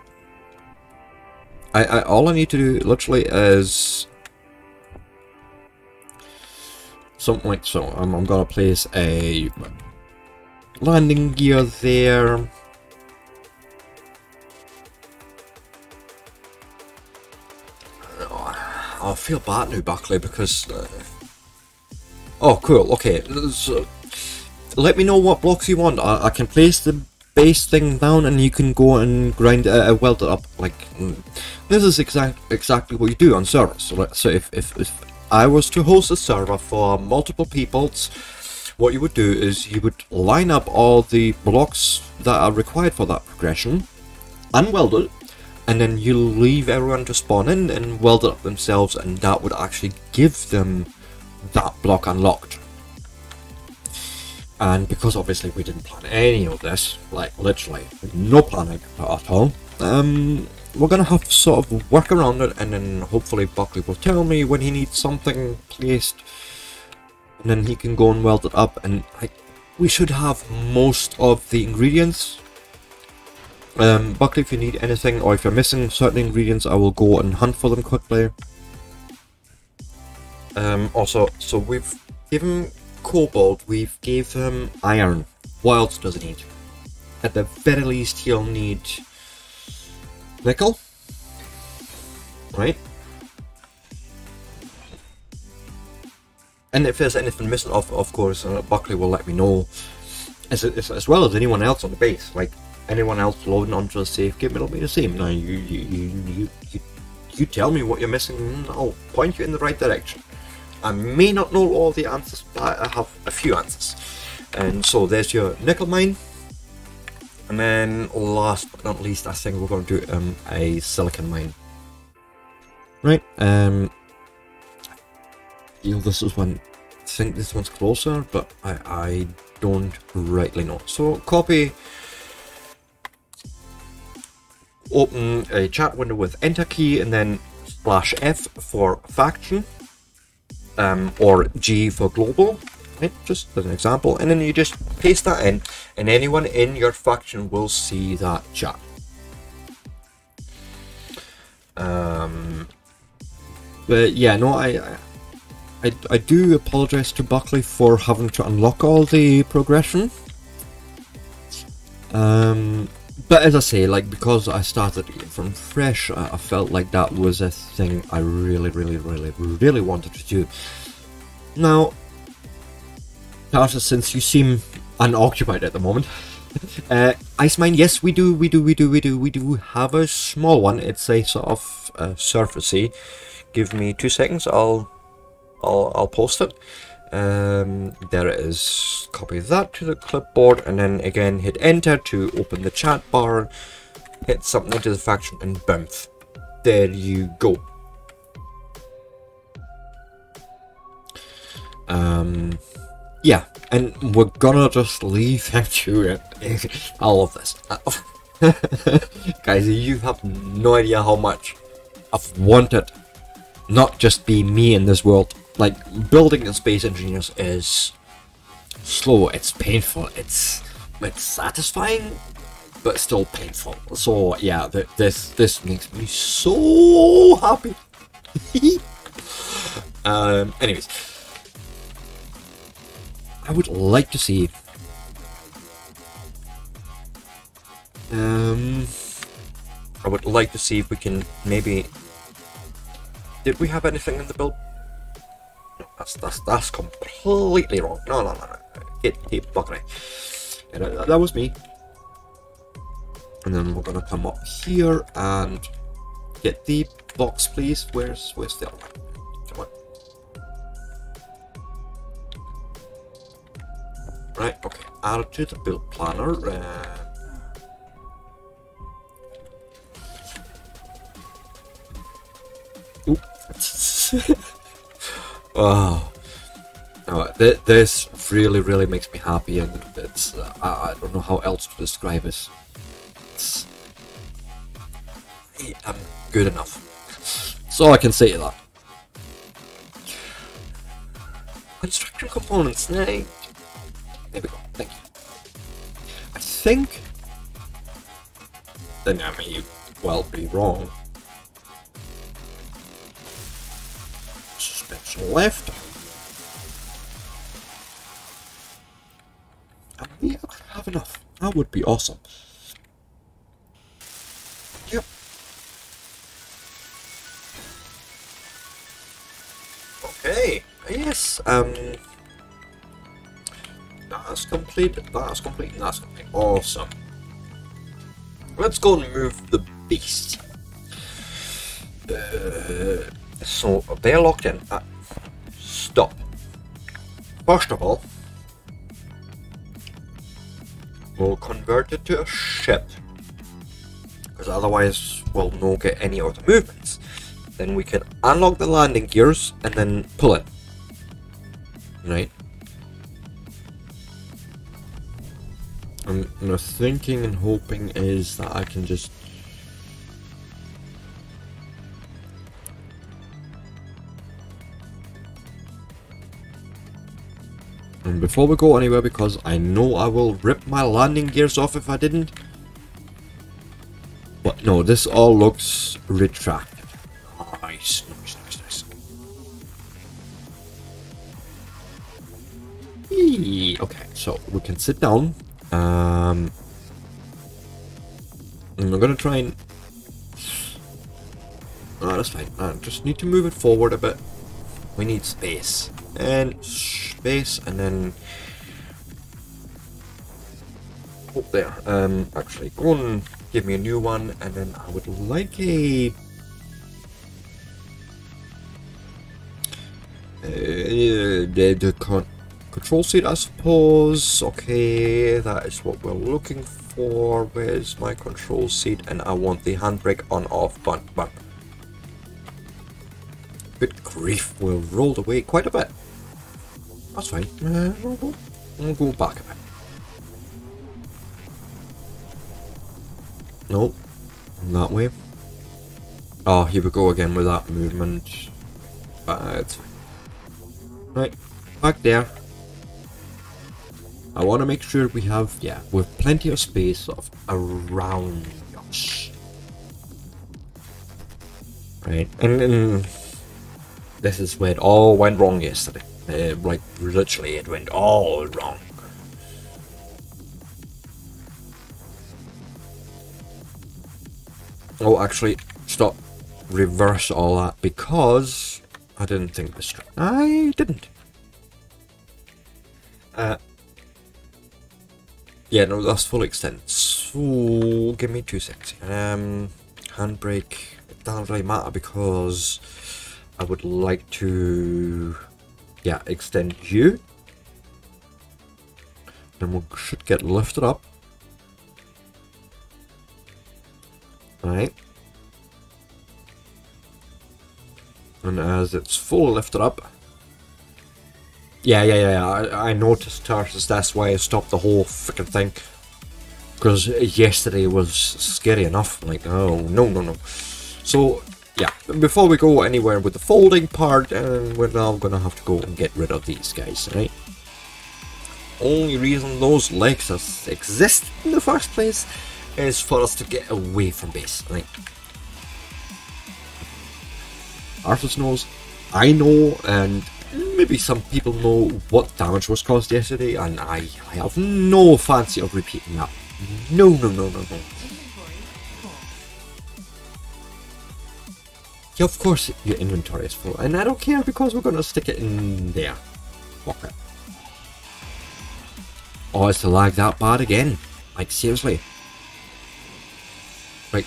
I, I, all I need to do literally is something like so. I'm, I'm gonna place a landing gear there. I feel bad now, Buckley, because... Uh... Oh, cool, okay. So, let me know what blocks you want. I, I, can place the base thing down and you can go and grind it, uh, weld it up. Like, mm, this is exact exactly what you do on servers. So, so if, if, if I was to host a server for multiple peoples, what you would do is you would line up all the blocks that are required for that progression, unweld it, and then you leave everyone to spawn in and weld it up themselves and that would actually give them that block unlocked. And because obviously we didn't plan any of this, like literally no planning at all, um, we're gonna have to sort of work around it and then hopefully Buckley will tell me when he needs something placed and then he can go and weld it up and like we should have most of the ingredients um, Buckley, if you need anything or if you're missing certain ingredients, I will go and hunt for them quickly. Um, also, so we've given Cobalt, we've gave him iron. What else does he need? At the very least, he'll need nickel, right? And if there's anything missing, of, of course, uh, Buckley will let me know, as, as, as well as anyone else on the base. Like, anyone else loading onto a safe game, it'll be the same. Now, you, you, you, you, you tell me what you're missing, and I'll point you in the right direction. I may not know all the answers, but I have a few answers. And so there's your nickel mine. And then last but not least, I think we're going to do um, a silicon mine. Right, um, you know, this is one, I think this one's closer, but I, I don't rightly know. So copy, open a chat window with enter key and then slash F for faction um, or G for global, right? Just as an example. And then you just paste that in and anyone in your faction will see that chat. Um, but yeah, no, I, I, I do apologize to Buckley for having to unlock all the progression. Um, but as I say, like because I started from fresh, I, I felt like that was a thing I really, really, really, really wanted to do. Now, Tarsus, since you seem unoccupied at the moment, uh, Ice Mine, yes, we do, we do, we do, we do, we do have a small one. It's a sort of uh, surfacey. Give me two seconds. I'll, I'll, I'll post it. Um, there it is. Copy that to the clipboard, and then again hit Enter to open the chat bar. Hit something to the faction, and boom, there you go. Um, yeah, and we're gonna just leave him to it. all of this. Guys, you have no idea how much I've wanted not just be me in this world. Like, building in Space Engineers is slow, it's painful, it's it's satisfying, but still painful. So yeah, th this this makes me so happy. um, anyways, I would like to see. Um, I would like to see if we can maybe. Did we have anything in the build? That's that's that's completely wrong. No, no, no, no. Get get buggering. Yeah, that, that was me. And then we're gonna come up here and get the box, please. Where's where's the other one? Right, okay. Add to the build planner. Uh, Oop. oh. No, th this really, really makes me happy, and it's uh, I, don't know how else to describe it. It's I'm good enough. So I can say that. Construction components, nay. There we go, thank you. I think... Then I may well be wrong. Left. We have enough. That would be awesome. Yep. Okay. Yes. Um. That's complete. That's complete. That's complete. Awesome. Let's go and move the beast. Uh, so they're locked in. Uh, stop. First of all, we'll convert it to a ship. Because otherwise we'll not get any other movements. Then we can unlock the landing gears and then pull it. Right? I'm, my thinking and hoping is that I can just And before we go anywhere, because I know I will rip my landing gears off if I didn't. But no, this all looks retracted. Nice, nice, nice, nice. Eee, Okay, so we can sit down. Um, and we're gonna try and... Oh, that's fine. I just need to move it forward a bit. We need space. And space, and then... Oh, there. Um, actually, go and give me a new one, and then I would like a... Uh, the, the con control seat, I suppose. Okay, that is what we're looking for. Where's my control seat? And I want the handbrake on off button. Good grief, we've rolled away quite a bit. That's fine. Uh, We'll go back a bit. Nope. That way. Oh, here we go again with that movement. Right, back there. I want to make sure we have, yeah, with plenty of space sort of around us. Right, and, and this is where it all went wrong yesterday. Uh, like, literally, it went all wrong. Oh, actually, stop. Reverse all that because I didn't think this. I didn't. Uh, yeah, no, that's full extent. So, give me two seconds. Um, handbrake, it doesn't really matter because I would like to, yeah, extend you. Then we should get lifted up. Right. And as it's full lifted up. Yeah, yeah, yeah, I, I noticed Tarsus, that's why I stopped the whole freaking thing. Because yesterday was scary enough. Like, oh, no, no, no. So, yeah, before we go anywhere with the folding part, uh, we're now gonna have to go and get rid of these guys, right? Only reason those legs exist in the first place is for us to get away from base, right? Tarsus knows, I know, and maybe some people know what damage was caused yesterday, and I, I have no fancy of repeating that. No, no, no, no, no. Yeah, of course your inventory is full, and I don't care because we're gonna stick it in there. Fuck it. Oh, it's the lag that bad again. Like, seriously. Like,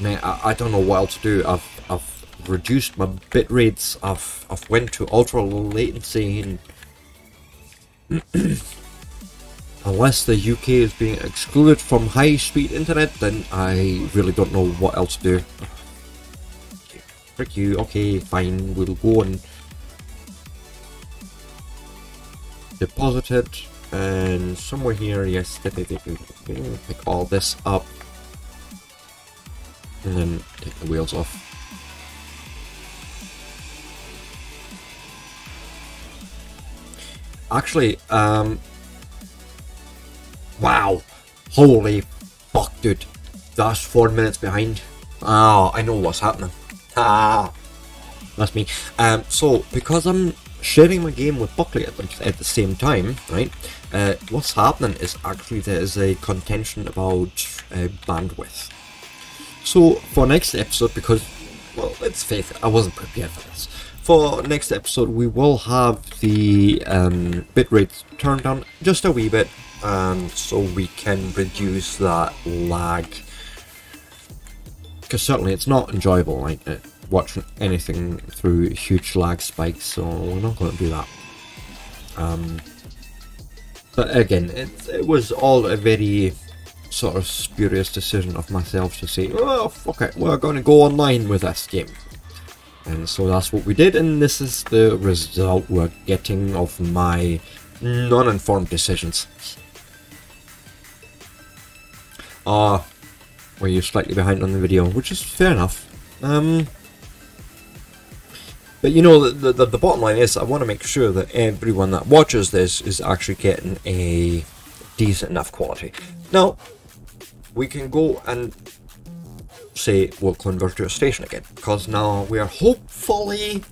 man, I, I don't know what else to do. I've, I've reduced my bit rates. I've, I've went to ultra low latency and unless the UK is being excluded from high speed internet, then I really don't know what else to do. Frick you, okay, fine, we'll go and deposit it, and somewhere here, yes, pick all this up, and then take the wheels off. Actually, um, wow, holy fuck, dude, that's four minutes behind. Oh, I know what's happening. Ah, that's me. Um, so because I'm sharing my game with Buckley at, at the same time, right? Uh, what's happening is actually there is a contention about uh, bandwidth. So for next episode, because well, let's face it, I wasn't prepared for this. For next episode, we will have the um, bitrate turned down just a wee bit, um, so we can reduce that lag because certainly it's not enjoyable like uh, watching anything through huge lag spikes so we're not going to do that. Um, but again it, it was all a very sort of spurious decision of myself to say oh fuck it we're going to go online with this game. And so that's what we did and this is the result we're getting of my non-informed decisions. Ah uh, where you're slightly behind on the video, which is fair enough. Um, but you know, the, the, the bottom line is I want to make sure that everyone that watches this is actually getting a decent enough quality. Now, we can go and say we'll convert to a station again, because now we are hopefully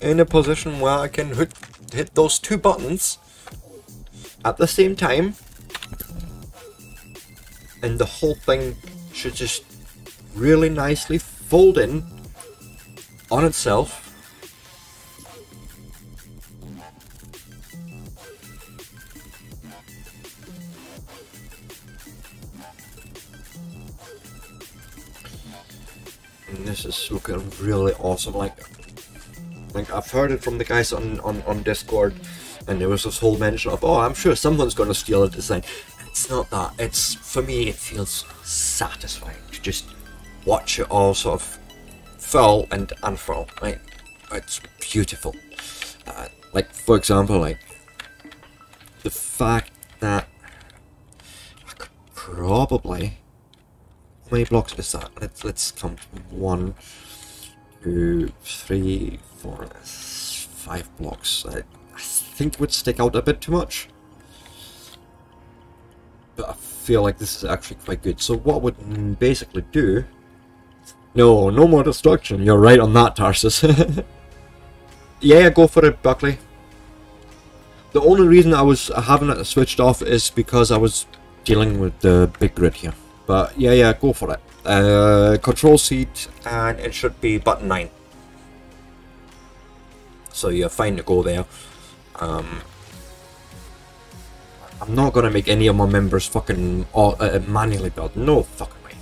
in a position where I can hit, hit those two buttons at the same time and the whole thing should just really nicely fold in on itself. And this is looking really awesome. Like, like I've heard it from the guys on, on, on Discord, and there was this whole mention of, oh, I'm sure someone's to steal a design. It's not that. It's for me. It feels satisfying to just watch it all sort of fall and unfurl. Like it's beautiful. Uh, like for example, like the fact that I could probably how many blocks is that? Let's let's count one, two, three, four, five blocks. I, I think would stick out a bit too much. But I feel like this is actually quite good. So what would basically do... No, no more destruction. You're right on that, Tarsus. yeah, go for it, Buckley. The only reason I was having it switched off is because I was dealing with the big grid here. But yeah, yeah, go for it. Uh, control seat, and it should be button 9. So you're fine to go there. Um, I'm not gonna make any of my members fucking uh, uh, manually build. No fucking way.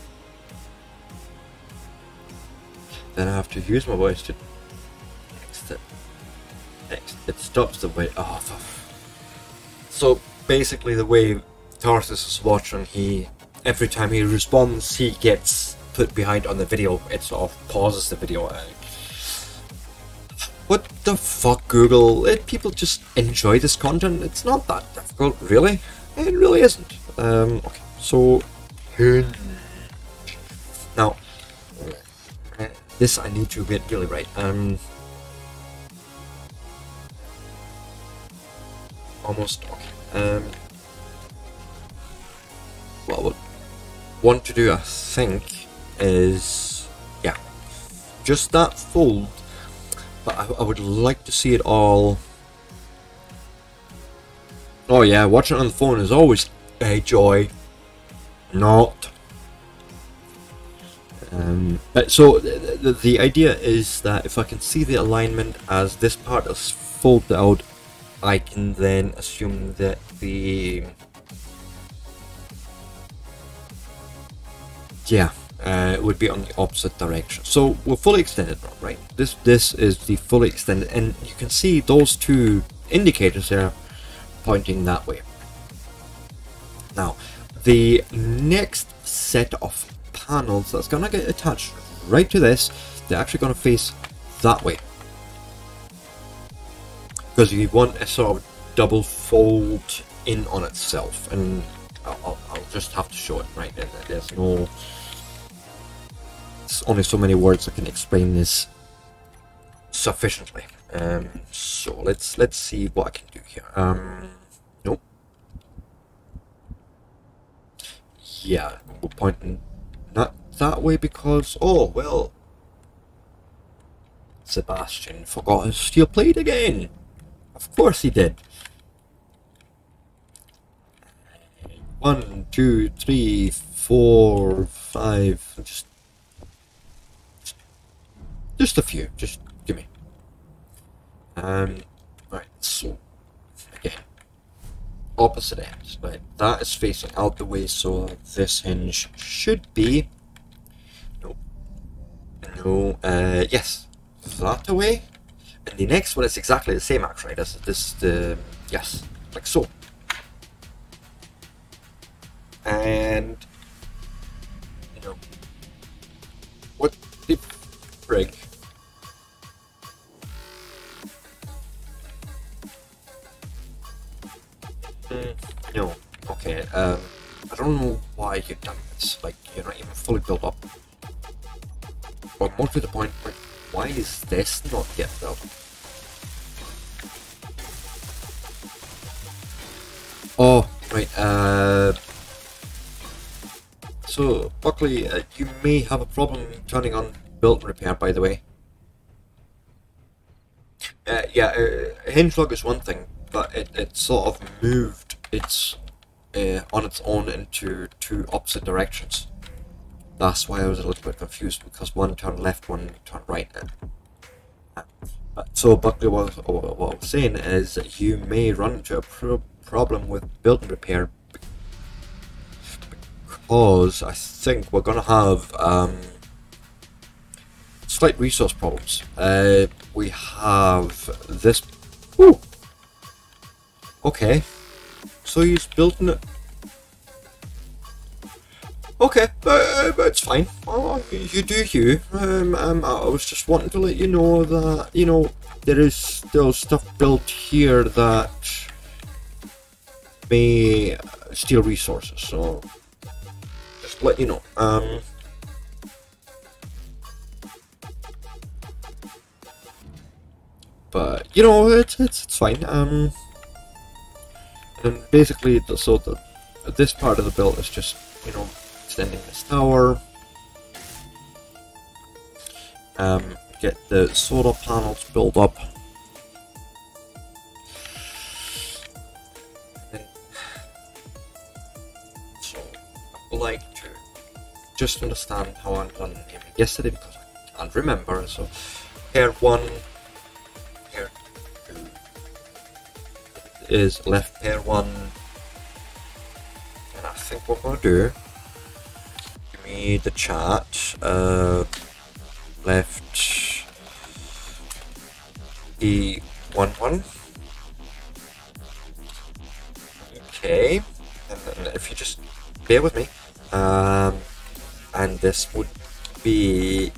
Then I have to use my voice to. Next, it stops the way. Oh. So basically, the way Tarsus is watching, he every time he responds, he gets put behind on the video. It sort of pauses the video. What the fuck, Google? It, people just enjoy this content. It's not that difficult, really. It really isn't. Um, okay, so now this I need to get really right. Um, almost okay. Um, what would want to do, I think, is yeah, just that fold. But I, I would like to see it all. Oh yeah, watching on the phone is always a joy. Not. Um, so the, the idea is that if I can see the alignment as this part is folded out, I can then assume that the yeah, uh, would be on the opposite direction. So we're fully extended right? This this is the fully extended, and you can see those two indicators there pointing that way. Now, the next set of panels that's going to get attached right to this, they're actually going to face that way. Because you want a sort of double fold in on itself, and I'll, I'll just have to show it, right? There. There's no only so many words I can explain this sufficiently. Um, so let's let's see what I can do here. Um, nope. Yeah, we're pointing not that way because oh well. Sebastian forgot his steel plate again. Of course he did. One, two, three, four, five. Just just a few. Just give me. Um, right, so, again, opposite ends. Right, that is facing out the way, so this hinge should be... No. No, uh, yes. That away. And the next one is exactly the same, actually. This, this, the, yes, like so. And, you know, what the frig Mm, no. Okay, um, I don't know why you've done this. Like, you're not even fully built up. But more to the point, like, why is this not yet built? Oh, right, uh... So, Buckley, uh, you may have a problem turning on build repair, by the way. Uh, yeah, uh, hinge lock is one thing, but it, it sort of moved its uh, on its own into two opposite directions. That's why I was a little bit confused because one turned left, one turned right. So, Buckley, what, what I was saying is that you may run into a pro problem with build and repair because I think we're going to have um, slight resource problems. Uh, we have this. Ooh, Okay. So he's building it. Okay, uh, it's fine. Oh, you do you. Um, um, I was just wanting to let you know that, you know, there is still stuff built here that me steal resources, so just let you know. Um, but you know, it's it's, it's fine. Um, and basically, so the this part of the build is just you know extending this tower. Um, get the solar panels built up. So I would like to just understand how I'm done naming yesterday because I can't remember. So here one, is left pair one, and I think what gonna do. Give me the chart. Uh, left E one one. Okay, and if you just bear with me, um, and this would be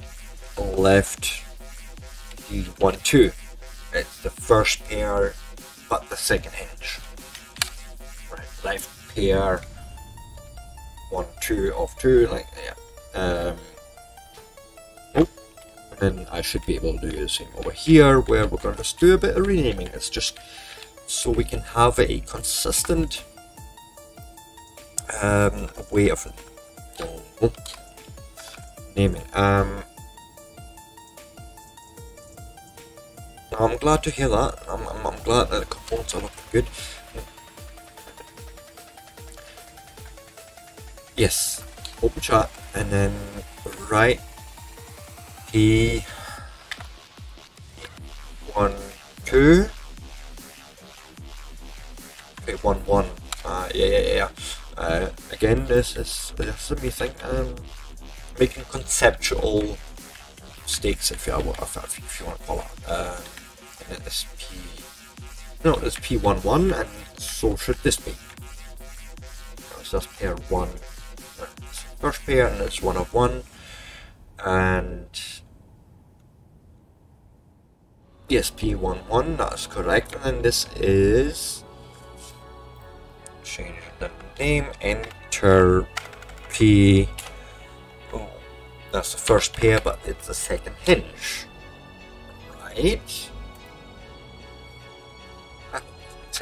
left E one two. It's the first pair, but the second hinge. Right, left pair, one two of two, like yeah. Um, then I should be able to do the same over here where we're going to just do a bit of renaming. It's just so we can have a consistent um, way of naming. Um, I'm glad to hear that. I'm, I'm, I'm glad that the components are looking good. Yes, open chat and then right E one two. Okay one one. Uh yeah yeah yeah uh again this is this is me thing. Um making conceptual stakes if you if, if you want to call it. Uh this no it's P one one and so should this be so that's pair one first pair and it's one of one and ESP11, that's correct. And then this is change the name, enter P. Oh, that's the first pair, but it's the second hinge. Right.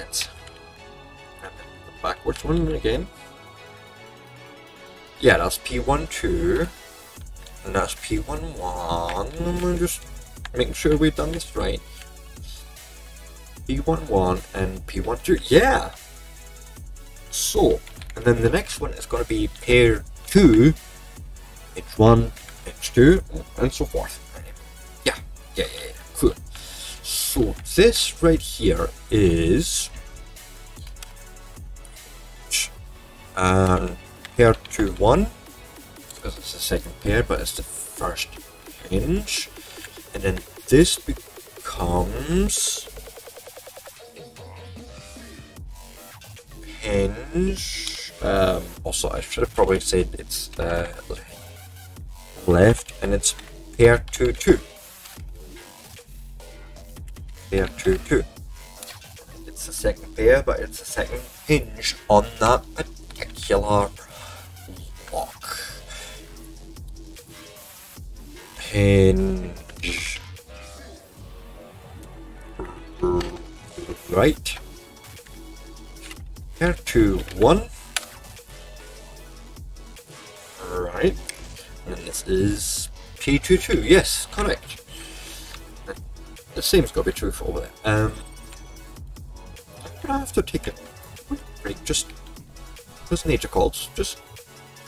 Sense. And then the backwards one again. Yeah, that's P12. And that's P11. I'm just making sure we've done this right. P11 and P12. Yeah! So, and then the next one is going to be pair 2, H1, H2, and so forth. Yeah, yeah, yeah, yeah. cool. So, this right here is and pair 2, 1, because it's the second pair, but it's the first hinge and then this becomes hinge. Um, also I should have probably said it's uh, left and it's pair 2 2 pair 2 2 it's the second pair but it's the second hinge on that particular lock hinge. Right. Here to one. Right. And this is P22 yes correct got to be true for over there um but I have to take a break just as nature calls. Just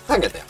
hang in there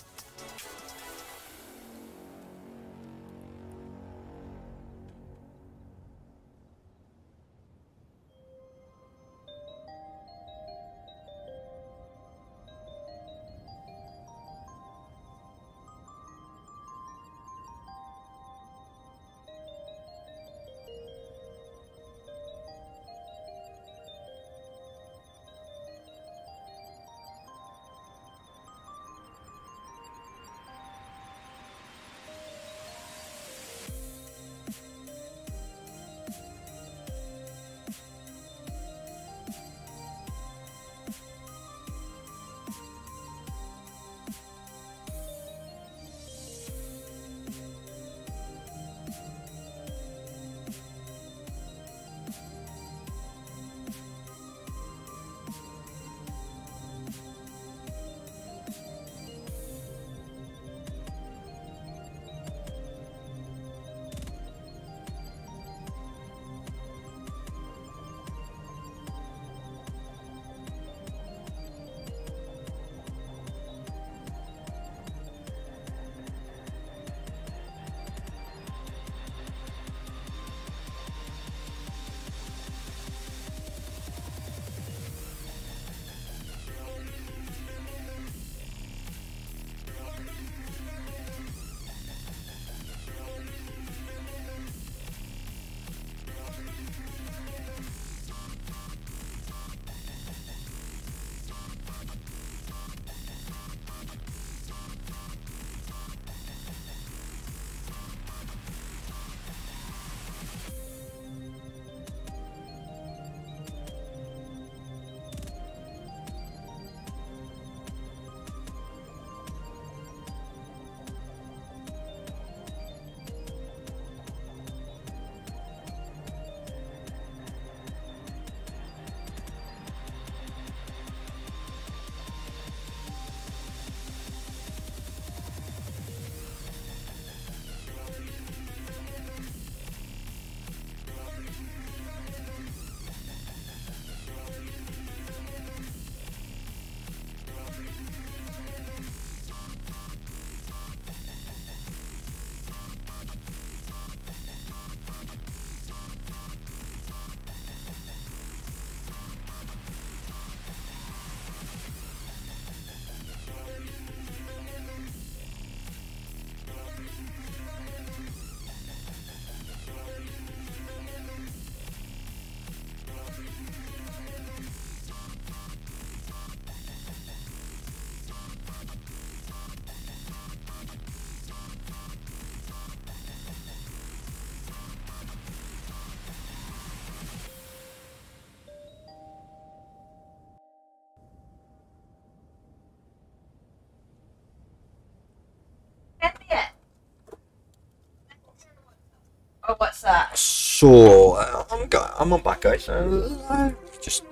that? So, uh, I'm, I'm on back, guys. Uh, just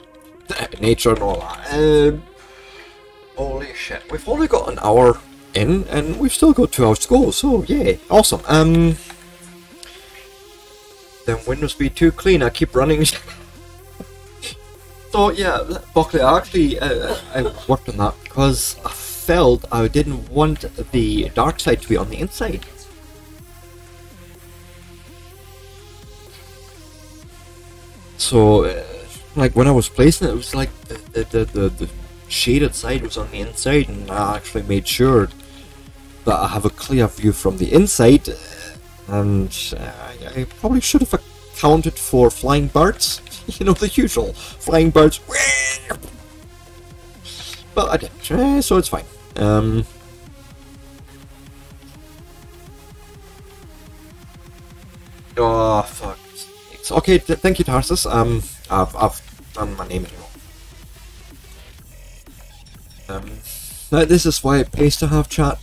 uh, nature and all that. Um, holy shit. We've only got an hour in, and we've still got two hours to go, so yeah, awesome. Um, then Windows be too clean, I keep running. so yeah, Buckley, I actually uh, I worked on that because I felt I didn't want the dark side to be on the inside. So, uh, like when I was placing it, it was like the, the, the, the, shaded side was on the inside, and I actually made sure that I have a clear view from the inside. uh, And uh, I, I probably should have accounted for flying birds. You know, the usual flying birds. But I didn't, eh, so it's fine. Um, okay, thank you, Tarsus. Um, I've, I've done my name. Um, now this is why it pays to have chat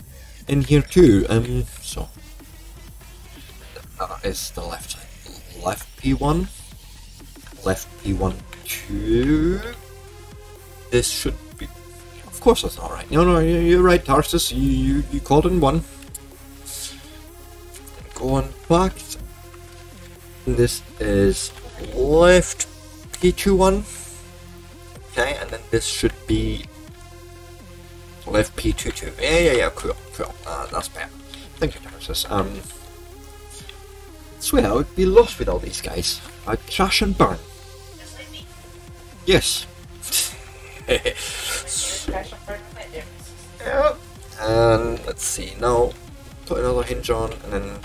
in here too. Um, so that is the left, left P1, left P1 two. This should be, of course, that's not right. No, no, you- you're right, Tarsus. You you, you called in one. Going back. This is left P21. Okay, and then this should be left P22. Yeah, yeah, yeah, cool, cool. Uh, that's better. Thank you, Tarsus. Um, swear I would be lost with all these guys. I'd crash and burn. Just like me. Yes. Crash and burn my yeah. And let's see, now put another hinge on and then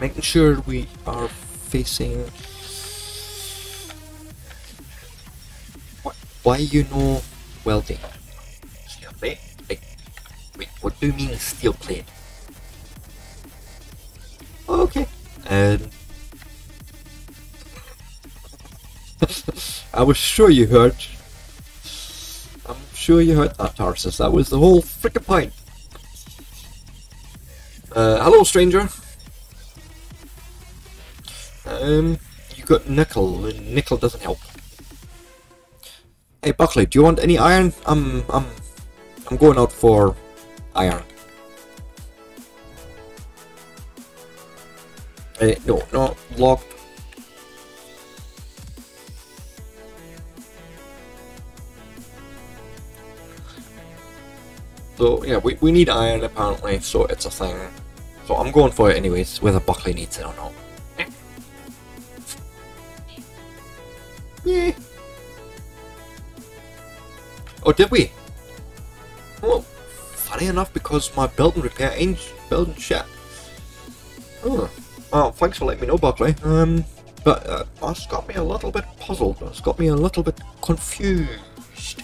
making sure we are facing why you know welding? Steel plate? Like wait, what do you mean steel plate? Okay. And I was sure you heard I'm sure you heard that, Tarsus. That was the whole frickin' point. Uh, hello, stranger. Um, you got nickel, and nickel doesn't help. Hey, Buckley, do you want any iron? I'm, I'm, I'm going out for iron. Hey, no, no, locked. So yeah, we, we need iron apparently, so it's a thing. So I'm going for it anyways, whether Buckley needs it or not. Oh, did we? Well, funny enough, because my building repair ain't building shit. Oh, well, thanks for letting me know, Buckley. Um, but uh, that's got me a little bit puzzled. It's got me a little bit confused.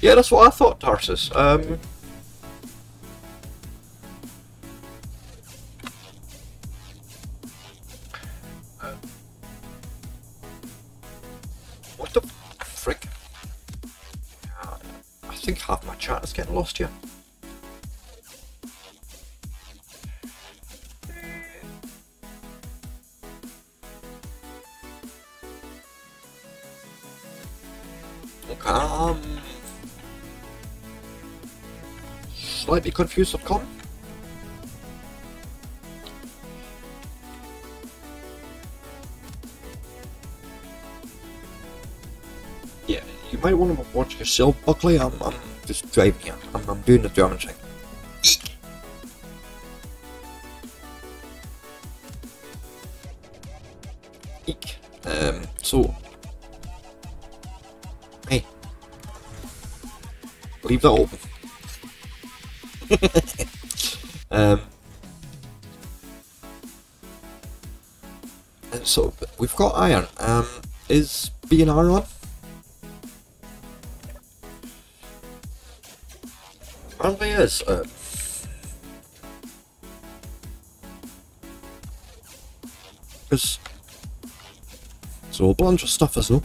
Yeah, that's what I thought, Tarsus. Um, lost. Okay, um, slightly confused.com. Yeah, you might want to watch yourself, Buckley. I'm, I'm just driving here. I'm, doing the German thing. Eek. Um, so. Hey. Leave that open. um, and so we've got iron. Um, is BNR on? is. Uh, because it's all bunch of stuff, As well,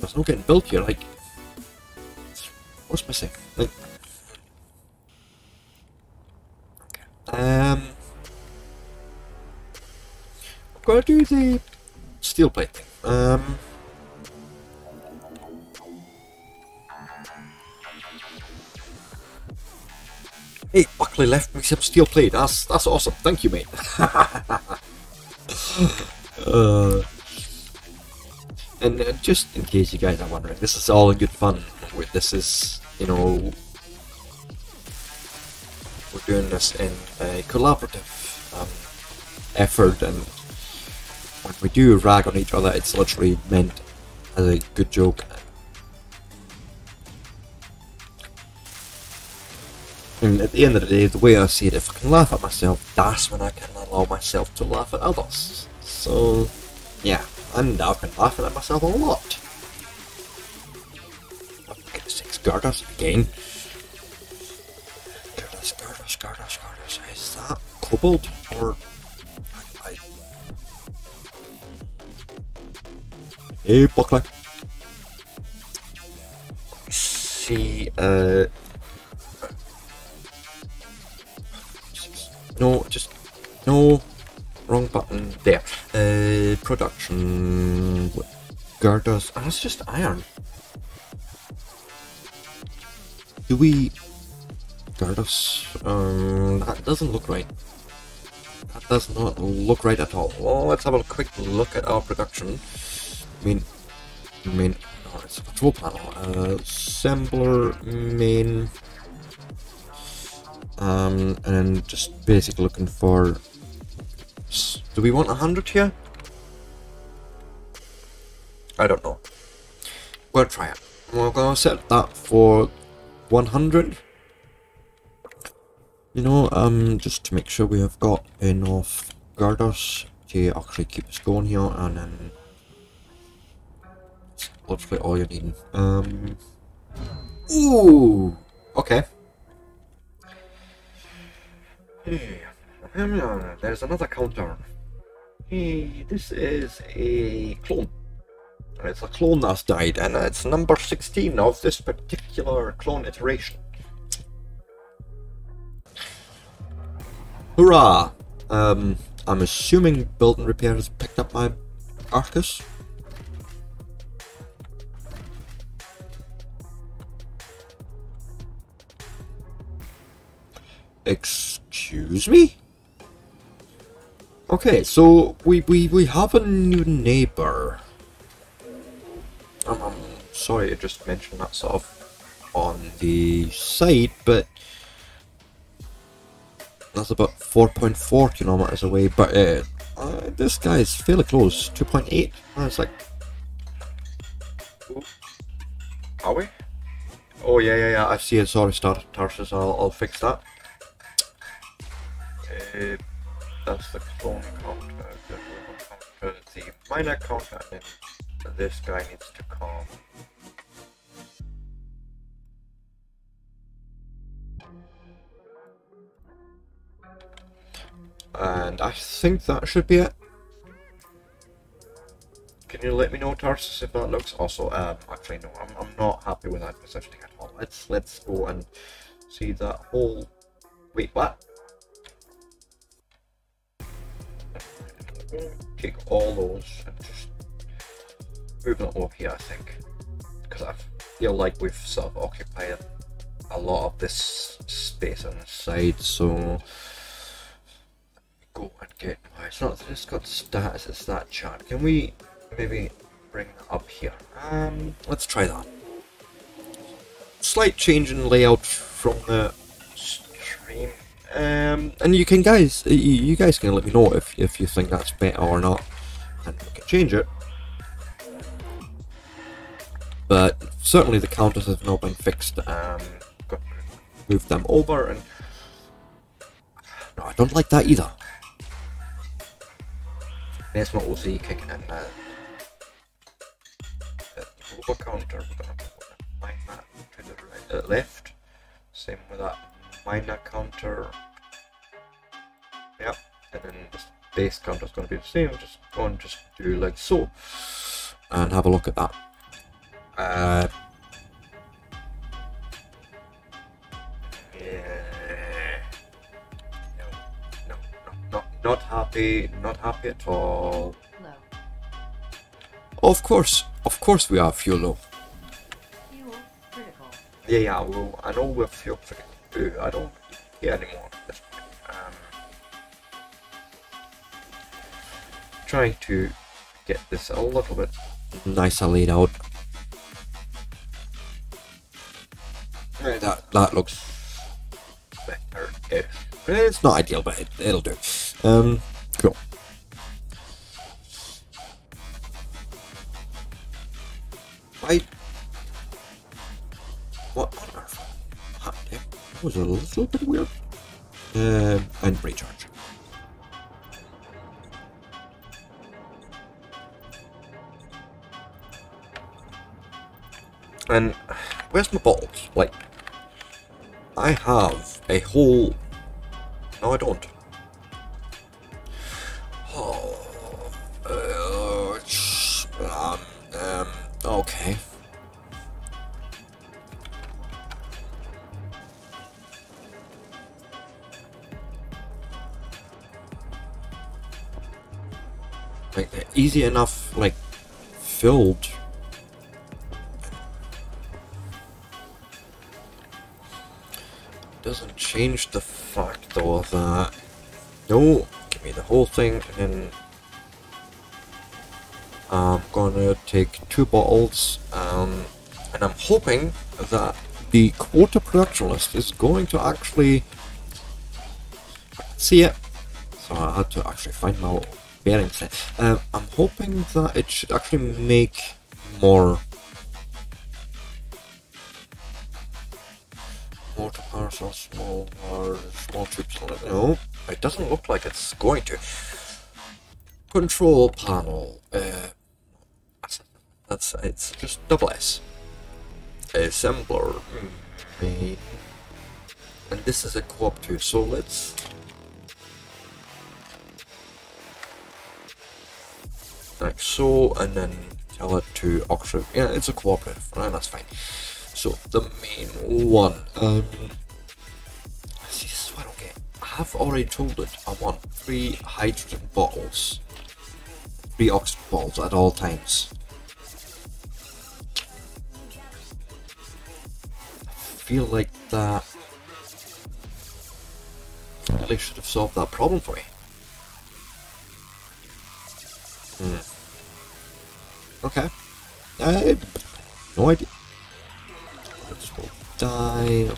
it's not getting built here, like what's missing? Like Um I'm gonna do the steel plate thing. Um Buckley left some steel plate. That's that's awesome. Thank you, mate. uh, and uh, just in case you guys are wondering, this is all in good fun. This is, you know, we're doing this in a collaborative um, effort, and when we do rag on each other, it's literally meant as a good joke. And at the end of the day, the way I see it, if I can laugh at myself, that's when I can allow myself to laugh at others. So, yeah, and I've been laughing at myself a lot. Oh, goodness sakes, again. Gardas, Gardas, Gardas, Gardas. Is that Kobold? Or. I, I... Hey, Buckley. See, uh. Production. Gardas. And it's just iron. Do we. Gardas? Um, that doesn't look right. That does not look right at all. Well, let's have a quick look at our production. Main... Main. No, it's a control panel. Uh, assembler, main. Um, and just basically looking for. Do we want a hundred here? Try it. We're gonna set that for 100. You know, um, just to make sure we have got enough girders to actually keep us going here, and then it's literally all you're needing. Um, ooh, okay. Hey, there's another counter. Hey, this is a clone. It's a clone that's died, and it's number 16 of this particular clone iteration. Hurrah! Um, I'm assuming Build and Repair has picked up my Arcus. Excuse me? Okay, so we, we, we have a new neighbor. Sorry to just mention that sort of on the side, but that's about 4.4 kilometers away. But uh, uh, this guy is fairly close, 2.8. That's like, are we? Oh yeah, yeah, yeah. I see it. Sorry, Star Tarsus. I'll, I'll fix that. Uh, that's the clone counter, the minor counter, and this guy needs to come. And I think that should be it. Can you let me know, Tarsus, if that looks also? Um, actually, no, I'm, I'm not happy with that positioning at all. Let's let's go and see that whole. Wait, what? Take all those and just move them over here, I think, because I feel like we've sort of occupied a lot of this space on the side. So go and get. Why it's not just got status. It's that chart. Can we maybe bring that up here? Um, let's try that. Slight change in layout from the stream. Um, and you can guys, you, you guys can let me know if if you think that's better or not, and we can change it. But certainly the counters have not been fixed. Um, them over, and no, I don't like that either. There's what we'll see kicking in now. Over counter, we're gonna mine that to the right, uh, left. Same with that minor counter. Yep, and then the base counter is going to be the same. Just go and just do like so, and have a look at that. Uh, yeah. Not Not happy, not happy at all. Low. Of course, of course we are fuel low. Fuel critical. Yeah, yeah, well, I know we're fuel critical. I don't care anymore. Um, trying to get this a little bit nicer laid out. Right, that that looks better. Yeah. It's not ideal, but it, it'll do. Um, cool. I. What on earth? Huh, yeah, that was a little bit weird. Uh, and recharge. And where's my bottles? Like, I have a whole. No, I don't. Okay. Like, easy enough, like, filled. Doesn't change the fact, though, that. No, give me the whole thing, and I'm gonna take two bottles, um, and I'm hoping that the quota production list is going to actually see it. So I had to actually find my bearings. Um, I'm hoping that it should actually make more mortar parcels, small small troops. No, it doesn't look like it's going to. Control panel. Uh, that's it's just double S. Assembler. Main. And this is a co-op too, so let's like so, and then tell it to Oxford. Yeah, it's a cooperative, right? That's fine. So the main one. Um, see, this is I don't get. I have already told it I want three hydrogen bottles, three oxygen bottles at all times. Feel like that really should have solved that problem for me. Hmm. Okay. I no idea. Let's roll die.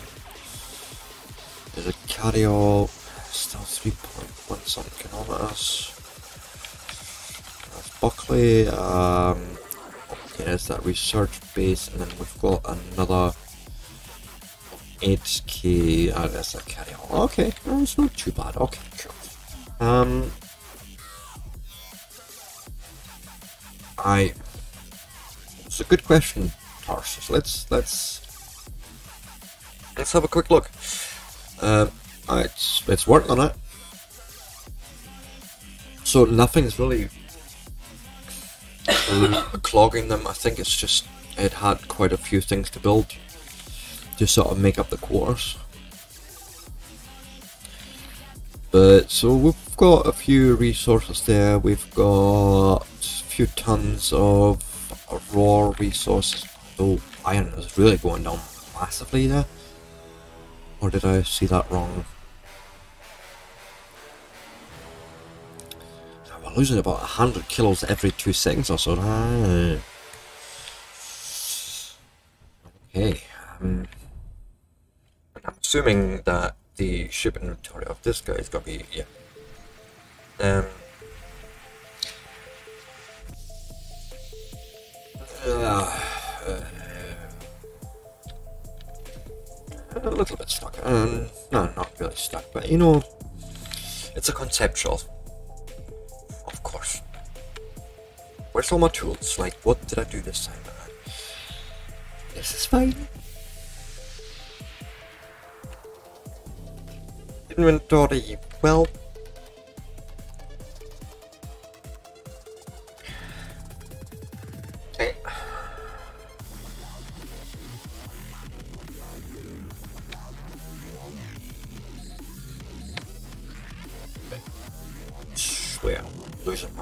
There's a carry-all. Still 3.1 something on us. That's Buckley. Um, okay, there's that research base, and then we've got another 8k. Ah, that's a carry-all. Okay, no, it's not too bad. Okay, cool. Um, I. It's a good question, Tarsus. Let's let's let's have a quick look. Um, uh, it's it's working on it. So nothing's really clogging them. I think it's just it had quite a few things to build to sort of make up the quarters. But so we've got a few resources there. We've got a few tons of raw resources. Though iron is really going down massively there. Or did I see that wrong? We're losing about 100 kilos every two seconds or so. Okay. Um, I'm assuming that the ship inventory of this guy is gonna be yeah. Um. Uh, uh, a little bit stuck. Um, no, not really stuck, but you know, it's a conceptual. Of course. Where's all my tools? Like, what did I do this time? This is fine. Inventory, well. Okay. losing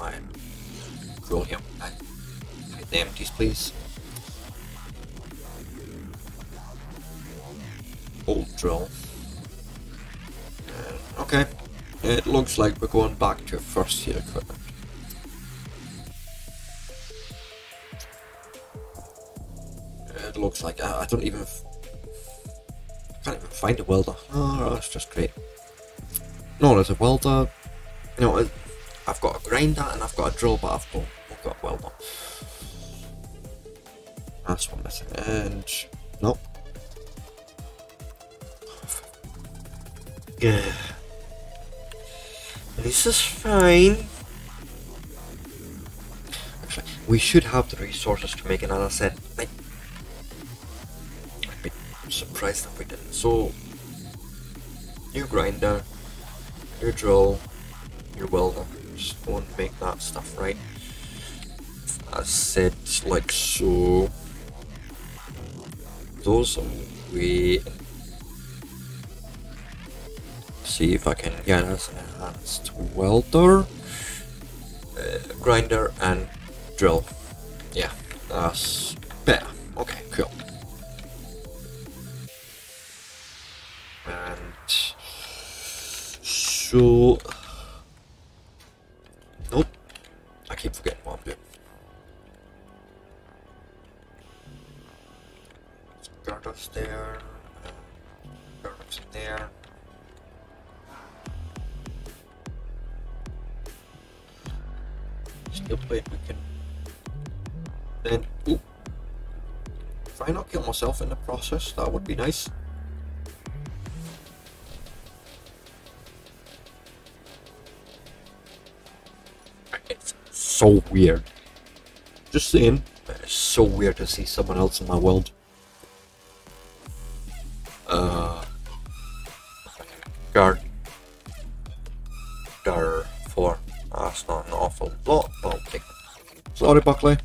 here. I, hide the empties, please. Old drill. Uh, okay. It looks like we're going back to first year equipment. It looks like I, I don't even can't even find a welder. Oh, that's just great. No, there's a welder. You know, I've got a grinder and I've got a drill, but I've got, I've got a welder. That's one missing. And nope. Yeah. This is fine. Actually, we should have the resources to make another set. Be surprised if we didn't. So, new grinder, new drill, new welder. Just and make that stuff right. As said, like so. Those we see if I can get us an enhanced welder, uh, grinder, and drill. Yeah, that's better. Okay, cool. And so, nope, I keep forgetting what I'm doing. Stardust there, there. Steel plate we can then. If I not kill myself in the process, that would be nice. It's so weird. Just saying, it's so weird to see someone else in my world. Sorry, Buckley.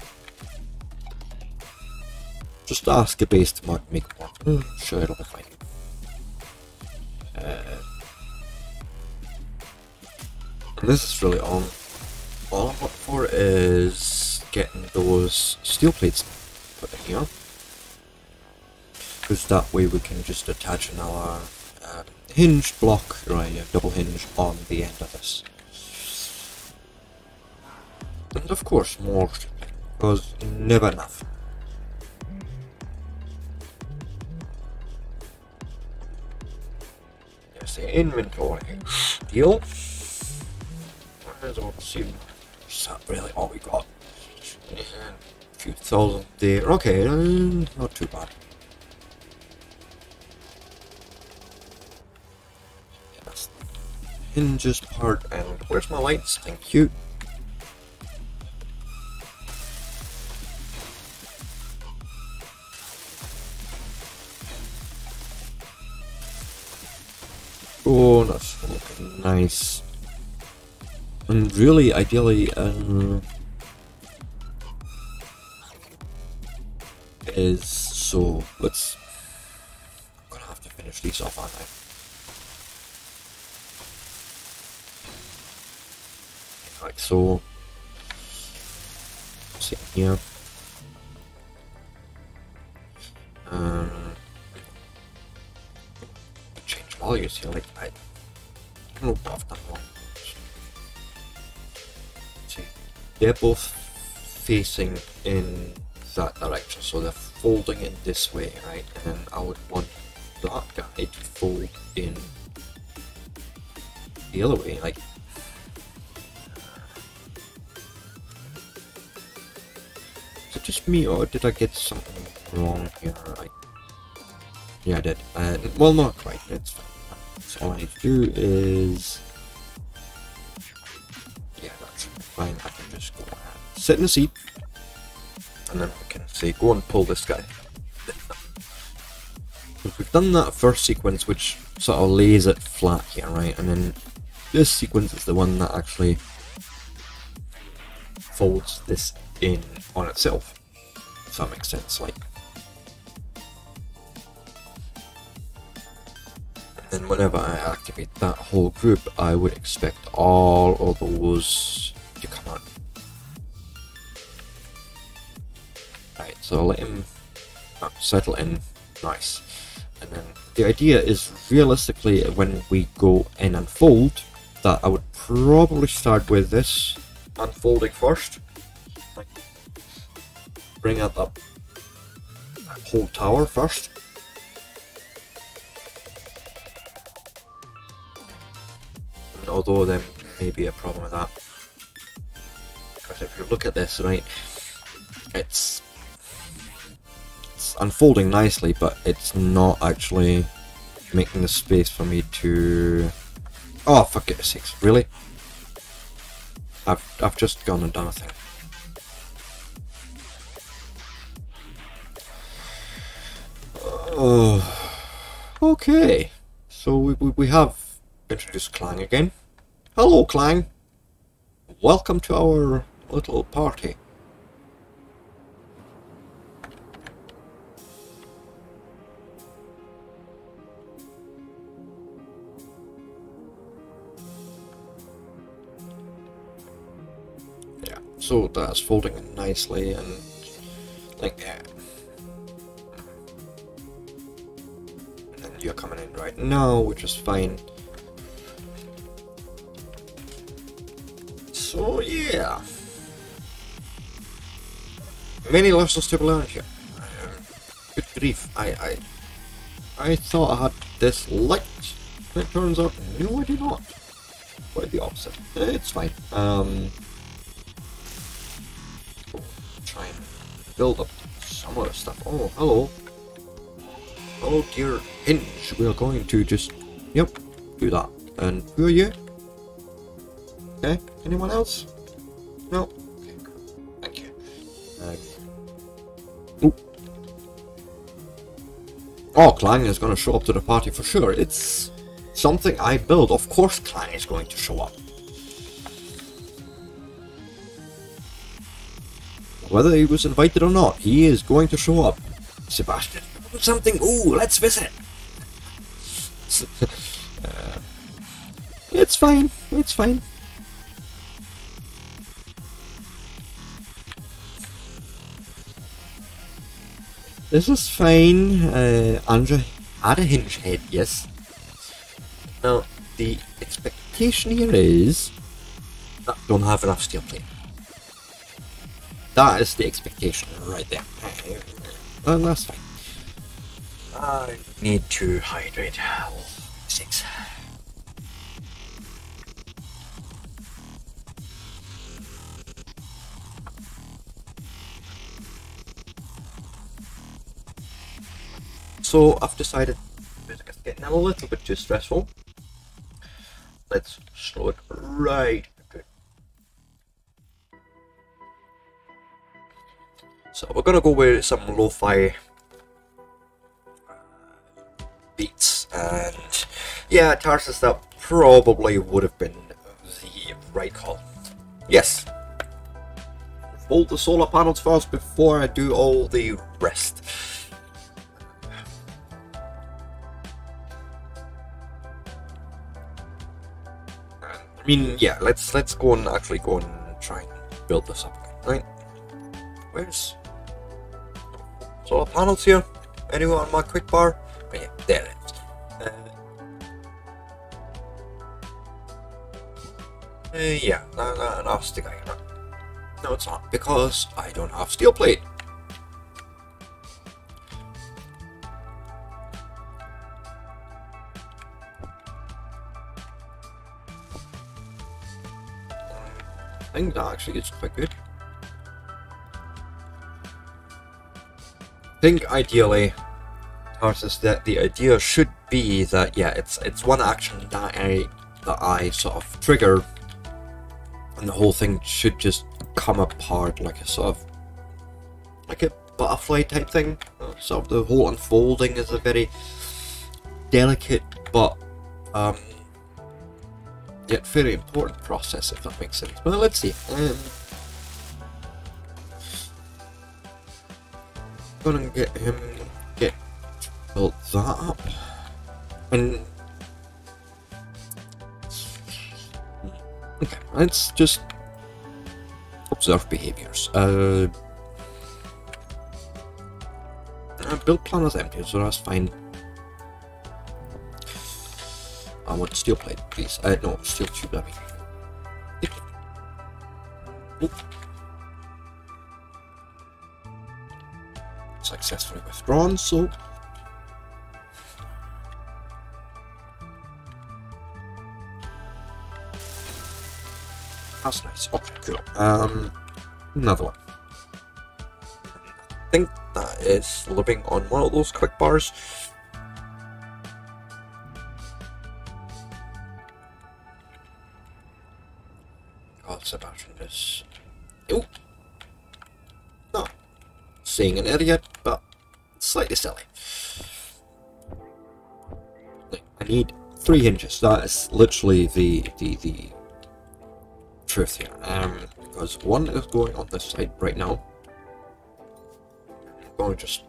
Just ask a base to make one. Mm, sure, it'll be fine. Uh, this is really all. All I'm looking for is getting those steel plates put in here. Because that way we can just attach another uh, hinged block, right, a double hinge on the end of this. Of course more, because never enough. There's the inventory. Deal. Well see. Is that really all we got? And a few thousand there. Okay, uh, not too bad. Yes. Hinges part and where's my lights? Thank you. And really, ideally, um, is so. Let's. I'm gonna have to finish these off, aren't I? Like so. Same here. Um, change values here. Like I, don't know I've done wrong. They're both facing in that direction, so they're folding in this way, right? And I would want that guy to fold in the other way, like. Is it just me, or did I get something wrong here? Like, yeah, I did. Uh, well, not quite. It's fine. So all I need to do is, just sit in the seat, and then we can say, go and pull this guy. We've done that first sequence, which sort of lays it flat here, right? And then this sequence is the one that actually folds this in on itself. If that makes sense, like. And then whenever I activate that whole group, I would expect all of those so let him uh, settle in. Nice. And then the idea is realistically when we go in and fold, that I would probably start with this unfolding first. Bring up that whole tower first. Although there may be a problem with that. Because if you look at this, right, it's unfolding nicely, but it's not actually making the space for me to. Oh, for goodness sakes, really? I've I've just gone and done a thing. Oh, okay. So we, we, we have introduced Clang again. Hello, Clang. Welcome to our little party. So that's folding in nicely and like that. And then you're coming in right now, which is fine. So yeah. Many lessons to be learned here. Good grief, I I I thought I had this light. It turns out no I do not. Quite the opposite. It's fine. Um try and build up some of the stuff. Oh, hello. Oh dear hinge. We are going to just yep, do that. And who are you? Okay, anyone else? No? Okay. Thank you. Um, ooh. Oh, Clang is going to show up to the party for sure. It's something I build. Of course Clang is going to show up. Whether he was invited or not, he is going to show up. Sebastian, something. Ooh, let's visit. It's fine. It's fine. This is fine. Uh, had a hinge head, yes. Now, the expectation here is that don't have enough steel plate. That is the expectation right there. And that's fine. I need to hydrate. Six. So I've decided it's getting a little bit too stressful. Let's slow it right. So we're gonna go with some lo-fi uh, beats, and yeah, Tarsus, that probably would have been the right call. Yes. Fold the solar panels first before I do all the rest. I mean, yeah, let's let's go and actually go and try and build this up. Right? Where's solar panels here? Anyone on my quick bar? Oh, yeah, there it is. Uh, uh, yeah, no, no, no, stick iron. No, it's not because I don't have steel plate. I think that actually is quite good. Think ideally, Tarsus, that the idea should be that yeah, it's it's one action that I that I sort of trigger, and the whole thing should just come apart like a sort of like a butterfly type thing. Sort of the whole unfolding is a very delicate but um yet very important process if that makes sense. Well, let's see. Um, gonna get him get built that up and okay let's just observe behaviors. Uh, uh, build plan is empty, so that's fine. I want steel plate, please. Uh, no, steel tube, I mean. Successfully withdrawn, so That's nice. Okay, cool. Um, another one. I think that is living on one of those quick bars. God, Sebastian is. Oh! Seeing an idiot, but slightly silly. I need three hinges. That is literally the the the truth here. Um, because one is going on this side right now. I'm going to just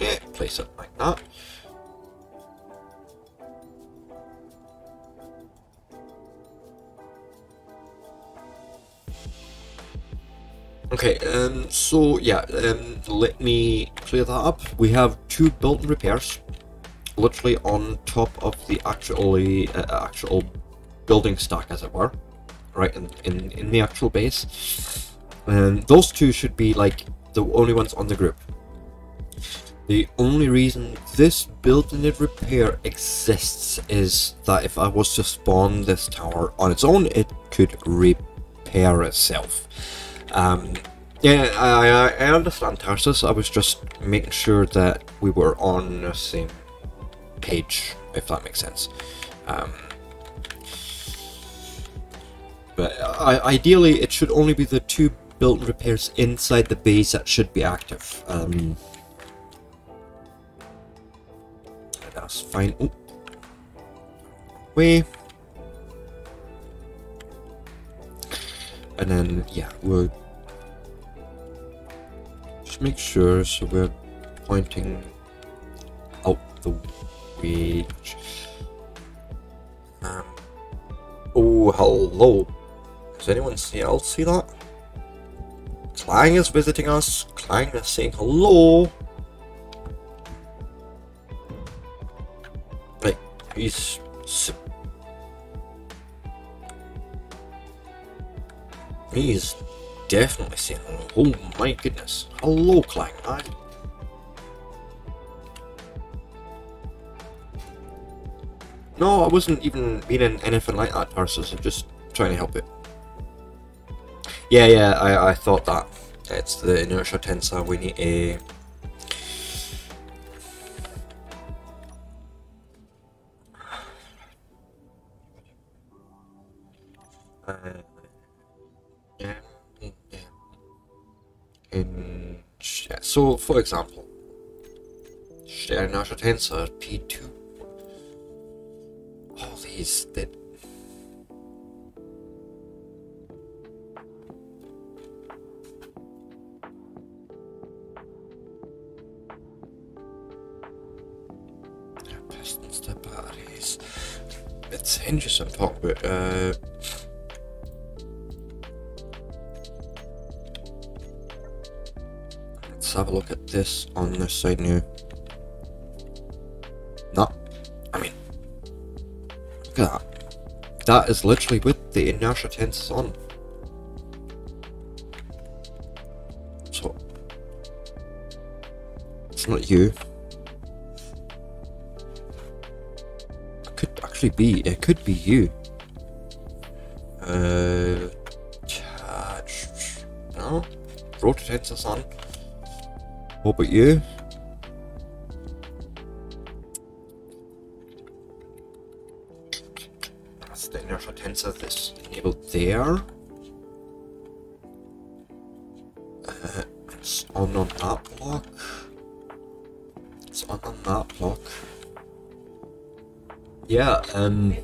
eh, place it like that. Okay, um, so yeah, um, let me clear that up. We have two Build and Repairs, literally on top of the actually uh, actual building stack, as it were right in, in, in the actual base. And those two should be like the only ones on the group. The only reason this built-in repair exists is that if I was to spawn this tower on its own, it could repair itself. Um, yeah, I, I understand Tarsus. I was just making sure that we were on the same page, if that makes sense. Um, but uh, ideally, it should only be the two built repairs inside the base that should be active. Um, that's fine. Oh. Way. And then, yeah, we'll just make sure so we're pointing out the way. Um, oh, hello. Does anyone see else see that? Clang is visiting us. Clang is saying hello. Like, he's... He's definitely saying hello. Oh my goodness. Hello, Clang. I... No, I wasn't even meaning anything like that, Tarsus. I'm just trying to help it. Yeah, yeah, I, I thought that. It's the inertia tensor, we need a... Uh, In, so, for example, inertia tensor P2. All these, that interesting talk about. Uh, let's have a look at this on this side now. No, I mean, look at that. That is literally with the inertia tensors on. So, it's not you. It could actually be? It could be you. Uh, no, rotates us on. What about you? The inertial tensor that's enabled there. Uh, it's on on that block. It's on on that block. Yeah, um...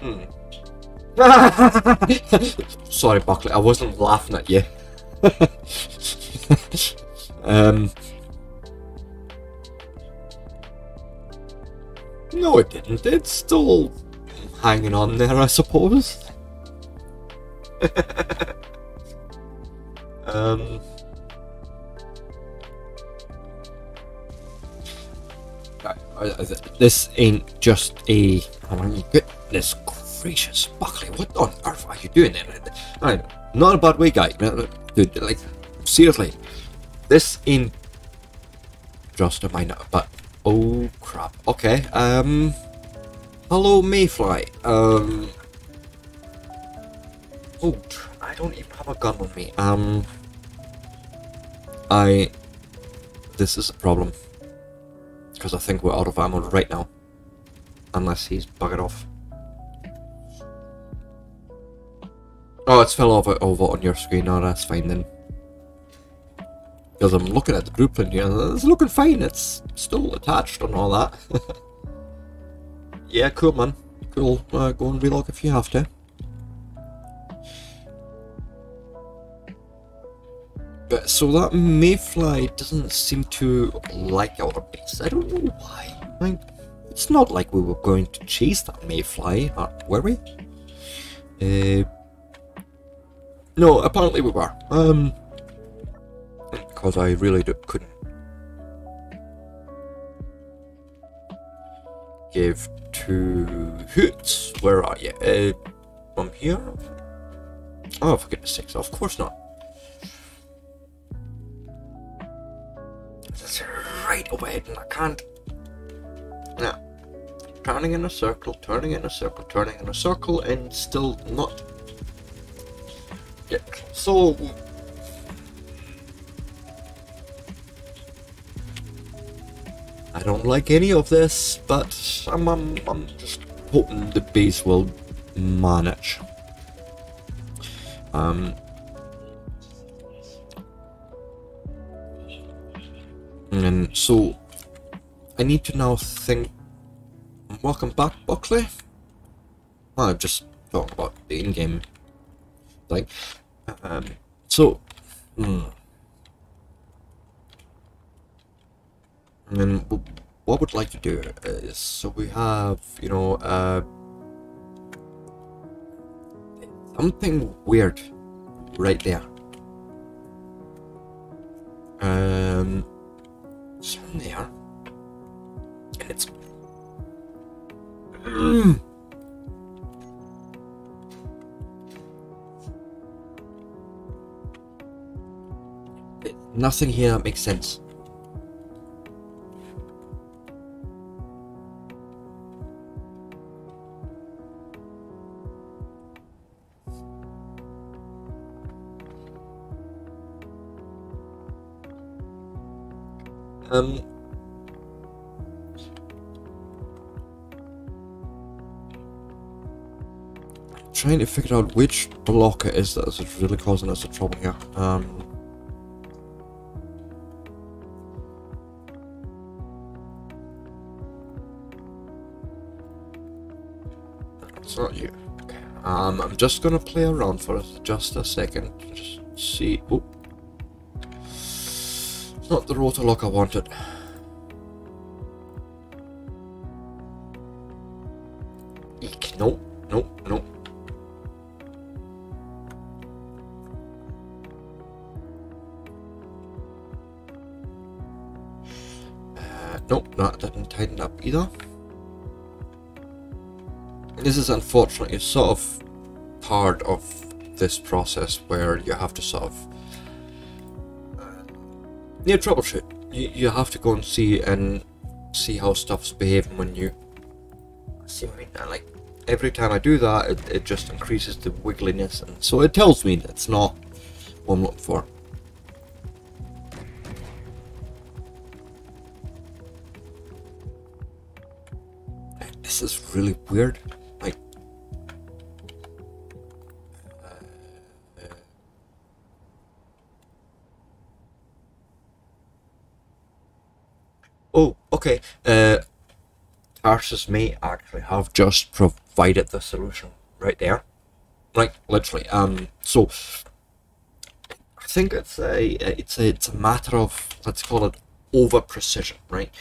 Hmm. Sorry, Buckley, I wasn't laughing at you. um... No, it didn't. It's still hanging on there, I suppose. um. This ain't just a. Oh my goodness gracious, Buckley, what on earth are you doing there? I'm not a bad way, guy. Dude, like, seriously, this ain't just a minor, but oh crap. Okay, um, hello, Mayfly. Um, oh, I don't even have a gun on me. Um, I, this is a problem because I think we're out of ammo right now, unless he's buggered off. Oh, it's fell over, over on your screen. No, that's fine then. Because I'm looking at the blueprint here, it's looking fine. It's still attached and all that. yeah, cool, man. Cool. Uh, go and relog if you have to. So that mayfly doesn't seem to like our base. I don't know why. Like, it's not like we were going to chase that mayfly, were we? Uh, no, apparently we were. Um, because I really do, couldn't give two hoots. Where are you? Uh, from here? Oh, for goodness sakes! Of course not. That's right away, and I can't. Yeah. Turning in a circle, turning in a circle, turning in a circle, and still not yeah, so I don't like any of this, but I'm, I'm, I'm just hoping the base will manage. Um, and so I need to now think. Welcome back, Buckley. I'm just talking about the in-game thing. Um, so, hmm. and what would like to do is so we have you know uh, something weird right there. Um, something there, and it's. Nothing here makes sense. Um. Trying to figure out which block it is that is really causing us the trouble here. Um. It's not you. Okay. Um, I'm just gonna play around for just a second. Just see. Not the rotor lock I wanted. Eek. No, no, no. Uh, nope, that didn't tighten up either. This is unfortunately sort of part of this process where you have to sort of yeah troubleshoot. You, you have to go and see and see how stuff's behaving when you see what I mean. Like every time I do that, it, it just increases the wiggliness, and so it tells me it's not what I'm looking for. This is really weird. Okay. Uh, Tarsus may actually have just provided the solution right there. Like, literally. Um, so I think it's a it's a it's a matter of let's call it over precision, right?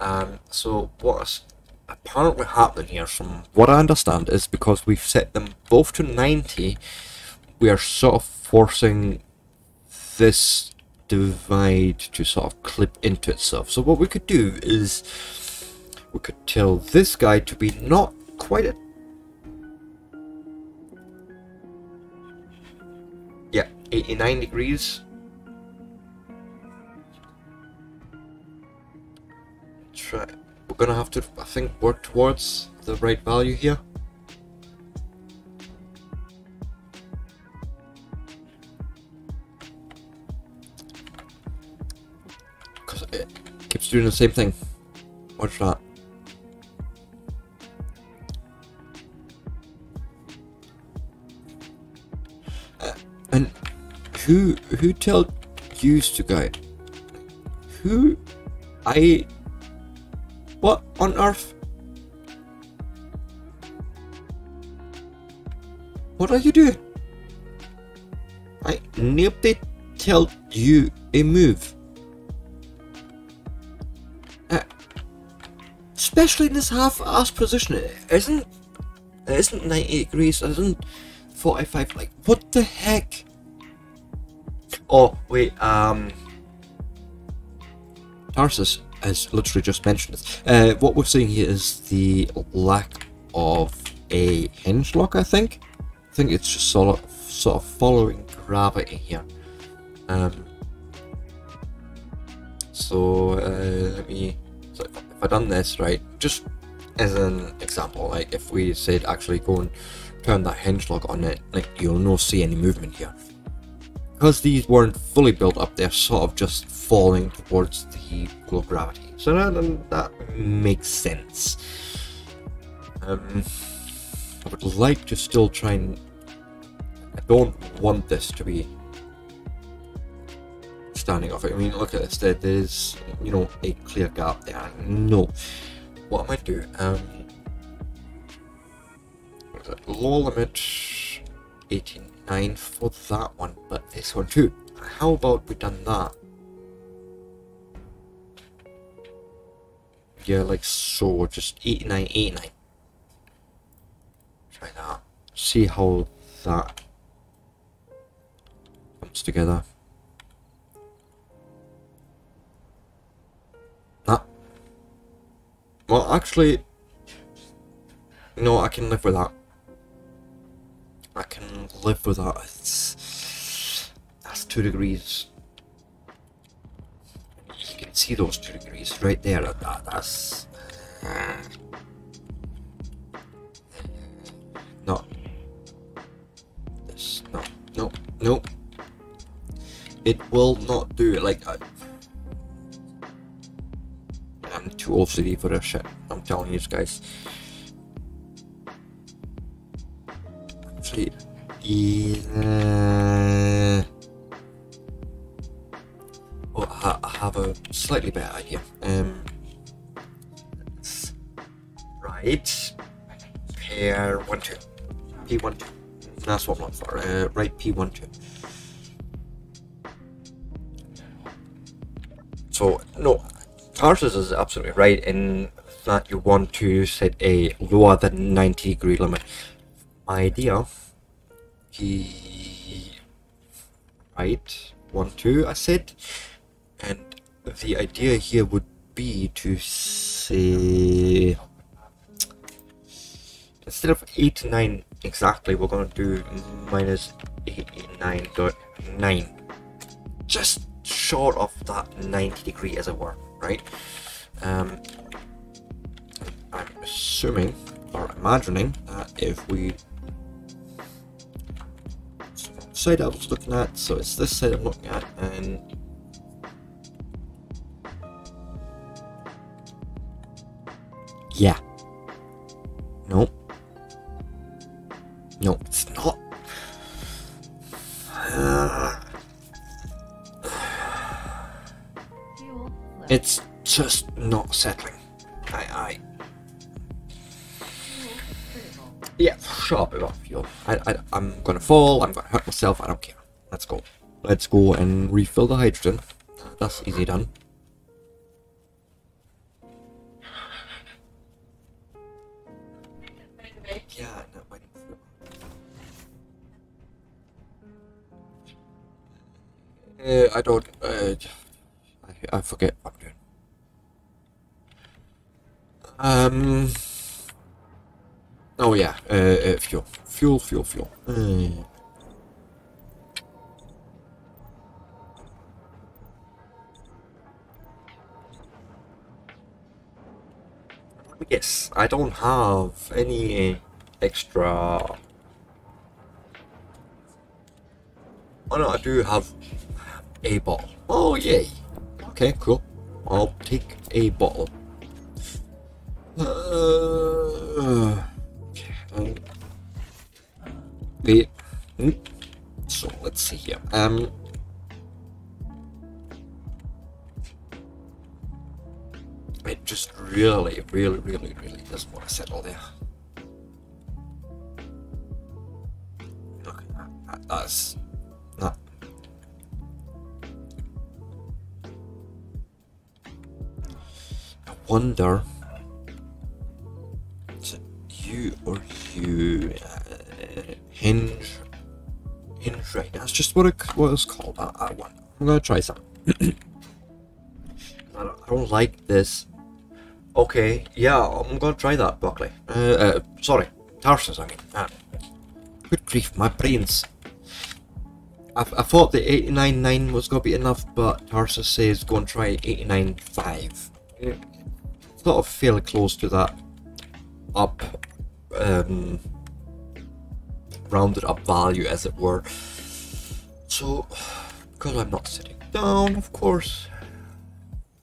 Um, so what's apparently happening here, from what I understand, is because we've set them both to 90, we are sort of forcing this divide to sort of clip into itself. So what we could do is we could tell this guy to be not quite at yeah 89 degrees. Try. We're gonna have to I think work towards the right value here doing the same thing watch that uh, And who who told you to go? Who I what on earth? What are you doing? I nobody tell you a move. Especially in this half-ass position, it isn't it isn't 90 degrees, it isn't 45, like, what the heck? Oh, wait, um... Tarsus has literally just mentioned it. Uh, what we're seeing here is the lack of a hinge lock, I think. I think it's just sort of, sort of following gravity here. Um, so, uh, let me... I done this, right, just as an example, like if we said actually go and turn that hinge lock on it, like you'll not see any movement here. Because these weren't fully built up, they're sort of just falling towards the pull of gravity. So that, that makes sense. Um, I would like to still try and... I don't want this to be standing off. I mean, look at this. There, there's, you know, a clear gap there. No. What am I might do, um, low limit 89 for that one, but this one too. How about we done that? Yeah, like so, just 89, 89. Try that. See how that comes together. Well, actually, no, I can live with that. I can live with that. It's, that's two degrees. You can see those two degrees right there. That, that's uh, no. This no no no. It will not do it. Like I, I'm too OCD for this shit. I'm telling you guys. Actually, yeah. Oh, I I have a slightly better idea. Um, right, pair one two, P one two. That's what I'm looking for. Uh, right, P one two. So no, Tarsus is absolutely right in that you want to set a lower than 90 degree limit. My idea, he right one two I said, and the idea here would be to say instead of 89 exactly, we're going to do minus 89.9 just short of that 90 degree as it were, right? Um, I'm assuming or imagining that if we side I was looking at, so it's this side I'm looking at, and yeah, no, no, it's not. Fuel It's just not settling. I, I yeah, sharp it off you. I, I, am gonna fall, I'm gonna hurt myself, I don't care. Let's go. Let's go and refill the hydrogen. That's easy done. Yeah, waiting for uh, I don't, uh, I, I forget um. Oh yeah. Uh, uh fuel, fuel, fuel, fuel. Uh, yes, I don't have any extra. Oh no, I do have a bottle. Oh yay! Okay, cool. I'll take a bottle. Uh, okay. So let's see here. Um. It just really, really, really, really doesn't want to settle there. Okay, that, that's not. I wonder. You or you? Uh, hinge. Hinge right. That's just what it what it's called. I, I want. I'm gonna try some. I don't, I don't like this Okay, yeah, I'm gonna try that, Buckley. Uh, uh sorry, Tarsus, I mean. Uh, good grief, my brains. I, I thought the 89.9 was gonna be enough, but Tarsus says go and try 89.5. It's sort of fairly close to that up, um, rounded up value, as it were. So, because I'm not sitting down, of course,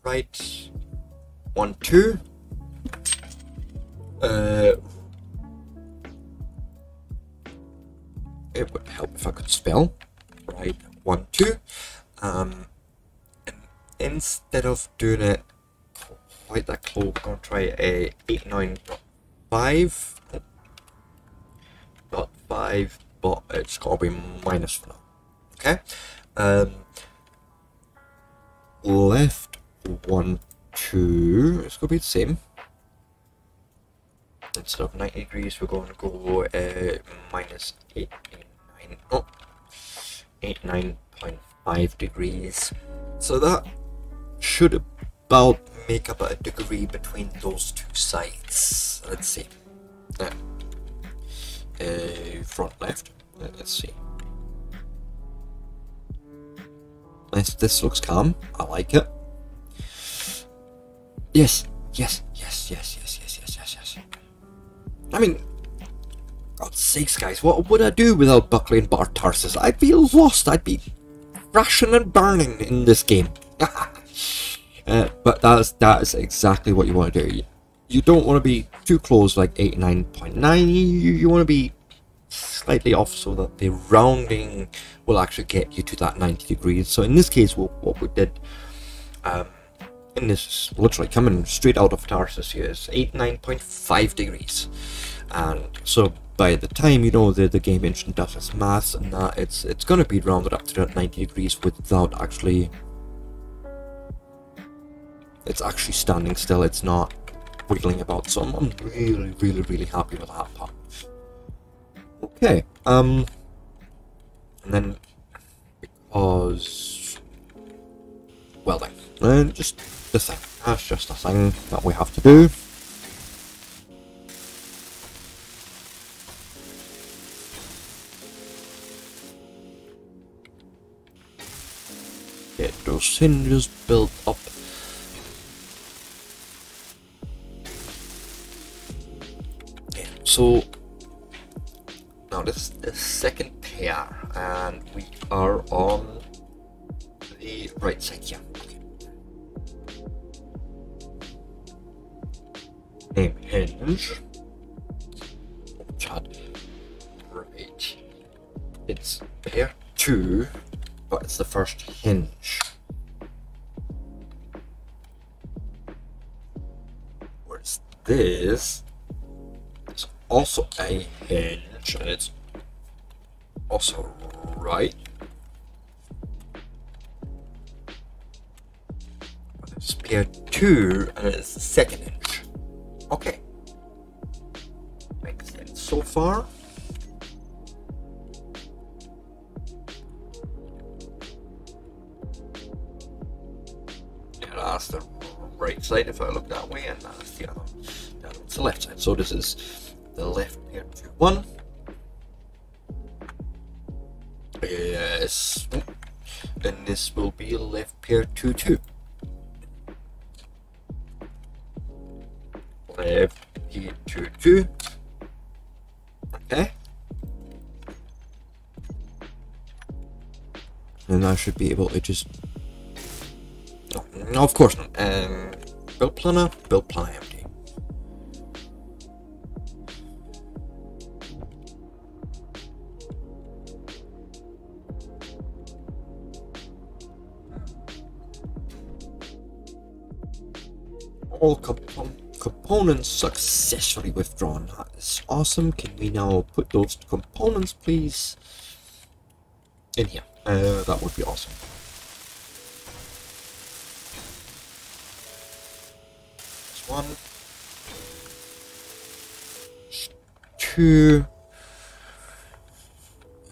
right one, two. Uh, it would help if I could spell. Right, one, two. Um, instead of doing it quite that close, I'm gonna try a eight nine five. Dot five, but it's gotta be minus for now. Okay. Um, left one to, it's going to be the same. Instead of 90 degrees, we're going to go uh, minus 89, oh, 89.5 degrees. So that should about make up a degree between those two sides. Let's see. Uh, uh, front left. Let's see. This, this looks calm. I like it. Yes, yes, yes, yes, yes, yes, yes, yes, yes. I mean, God's sakes, guys, what would I do without Buckley and Bart Tarsus? I'd be lost. I'd be crashing and burning in this game. uh, but that's that is exactly what you want to do. You don't want to be too close, like 89.9. You, you want to be slightly off so that the rounding will actually get you to that 90 degrees. So in this case, what, what we did, um, and this is literally coming straight out of Tarsus here, is 89.5 degrees. And so by the time you know the, the game engine does its maths and that, it's it's gonna be rounded up to that 90 degrees without actually it's actually standing still, it's not wiggling about, so I'm, really, really, really happy with that part. Okay, um, and then because, well then, and just the thing. That's just a thing that we have to do. Get those hinges built up. So now this is the second pair and we are on the right side here. name hinge. Right. It's pair two, but it's the first hinge. where's this is also a hinge, it's also right. It's pair two, and it's the second hinge. Okay. Makes sense so far. that's the right side if I look that way, and that's the other. That's the left side. So this is the left pair two one. Yes. And this will be left pair two two. Left pair two two. Okay. And I should be able to just no, of course not. Um, build planner, build planner components successfully withdrawn. That is awesome. Can we now put those components, please, in here? Uh, that would be awesome. one, two,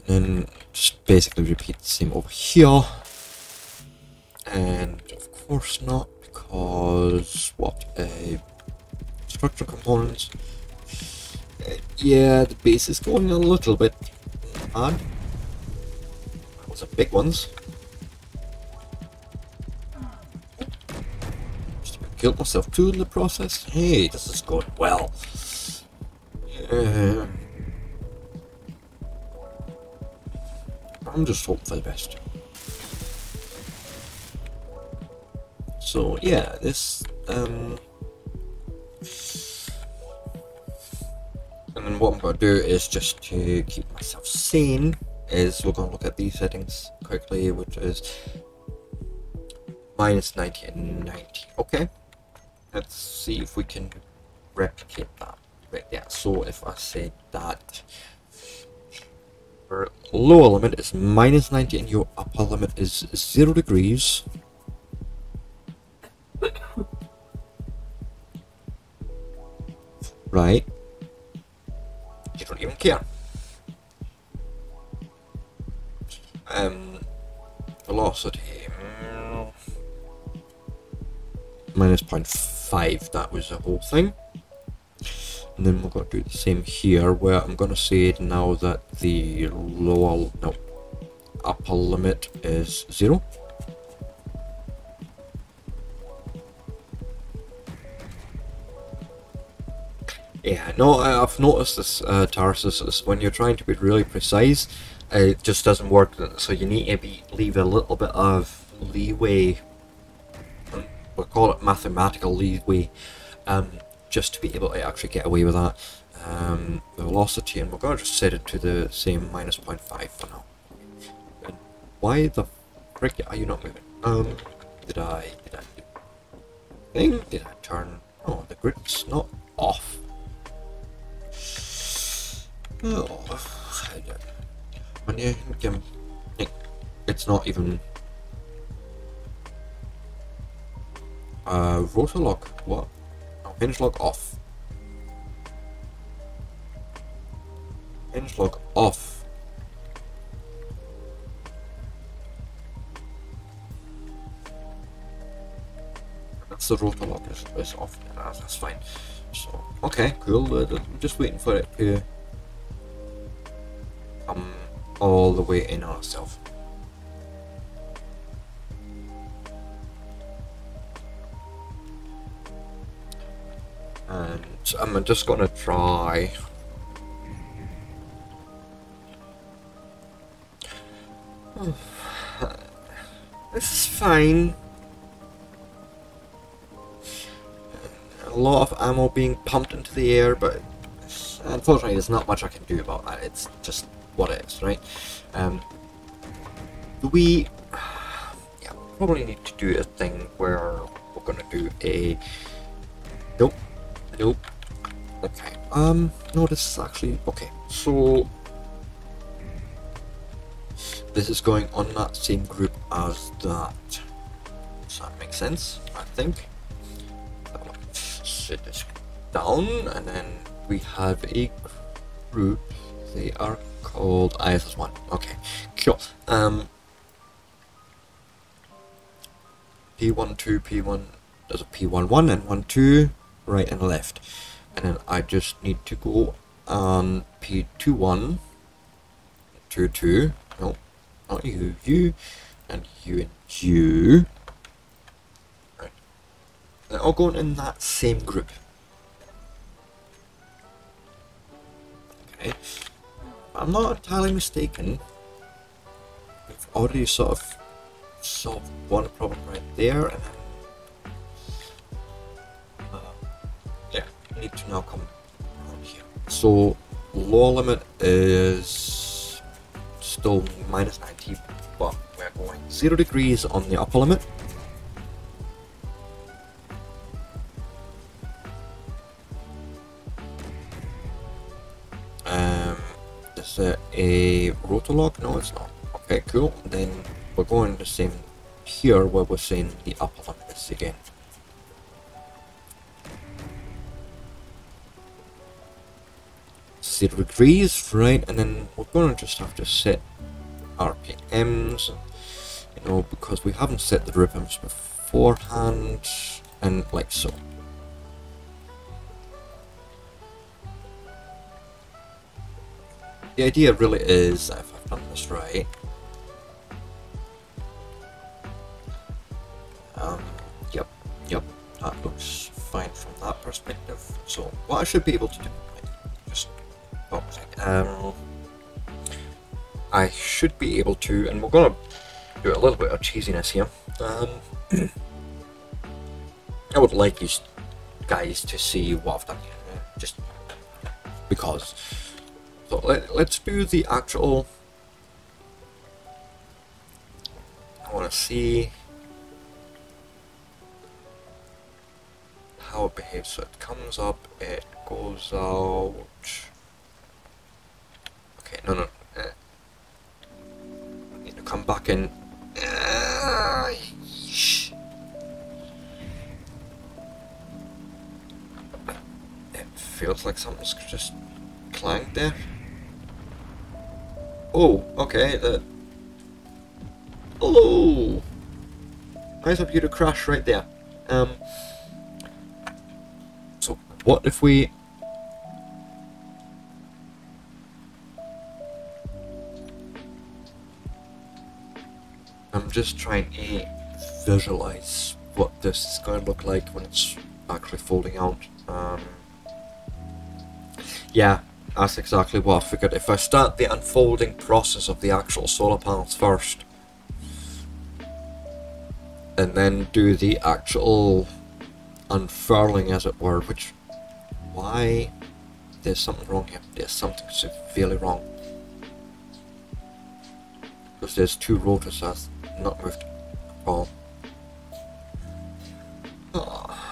and then just basically repeat the same over here. And of course not, because what? Uh, structure components. Uh, yeah, the base is going a little bit mad. Those are big ones. Just killed myself too in the process. Hey, this is going well. Uh, I'm just hoping for the best. So yeah, this um what I'm gonna do is just to keep myself sane is we're gonna look at these settings quickly, which is minus 90 and 90. Okay. Let's see if we can replicate that. Right, yeah, so if I say that your lower limit is minus 90 and your upper limit is 0 degrees. right? Even care. Um, velocity minus 0.5 5 that was the whole thing. And then we're going to do the same here where I'm going to say now that the lower no upper limit is 0 no, I've noticed this, uh, Tarsus, when you're trying to be really precise, it just doesn't work, so you need to be, leave a little bit of leeway we'll call it mathematical leeway, um, just to be able to actually get away with that. Um, the velocity, and we're going to just set it to the same minus 0.5 for now. And why the frick are you not moving? Um, did I, did I do? Did I turn, oh, the grid's not off. Oh, I don't. when you, it's not even Uh, rotor lock. What? Oh, hinge lock off. Hinge lock off. That's the rotor lock is, is off. That's fine. So, okay, cool. Uh, I'm just waiting for it to come all the way in itself. and I'm just gonna try. This is fine. A lot of ammo being pumped into the air but unfortunately there's not much I can do about that. It's just what it is right um, we yeah, probably need to do a thing where we're gonna do a nope Nope. Okay. Um, no, this is actually... Okay, so... This is going on that same group as that. Does that make sense? I think. Sit this down, and then we have a group. They are called ISS1. Okay, cool. Um, P1, 2, P1, there's a P1, 1 and 1, 2, right and left. And then I just need to go on P2, 1, 2, 2, no, not you, you, and you and you. Right. They're all going in that same group. Okay. I'm not entirely mistaken. We've already sort of solved one problem right there, and uh, yeah, we need to now come around here. So lower limit is still minus 90, but we're going zero degrees on the upper limit. A rotor lock? No, it's not. Okay, cool. Then we're going the same here where we're saying the upper limit again. Zero degrees, right? And then we're going to just have to set RPMs, you know, because we haven't set the rhythms beforehand, and like so. The idea really is, if I've done this right, um, yep, yep, that looks fine from that perspective. So what I should be able to do, just oh, um, I should be able to, and we're gonna do a little bit of cheesiness here. Um, I would like you guys to see what I've done here, just because. So let, let's do the actual. I want to see how it behaves. So it comes up, it goes out. Okay, no, no. Uh, need to come back in. Uh. It feels like something's just clanged there. Oh, okay, the... Hello! Nice of you to crash right there. Um... So, what if we... I'm just trying to visualize what this is going to look like when it's actually folding out. Um, yeah, that's exactly what I figured. If I start the unfolding process of the actual solar panels first, and then do the actual unfurling, as it were, which, why, there's something wrong here. There's something severely wrong. Because there's two rotors that's not moved at all. Ah.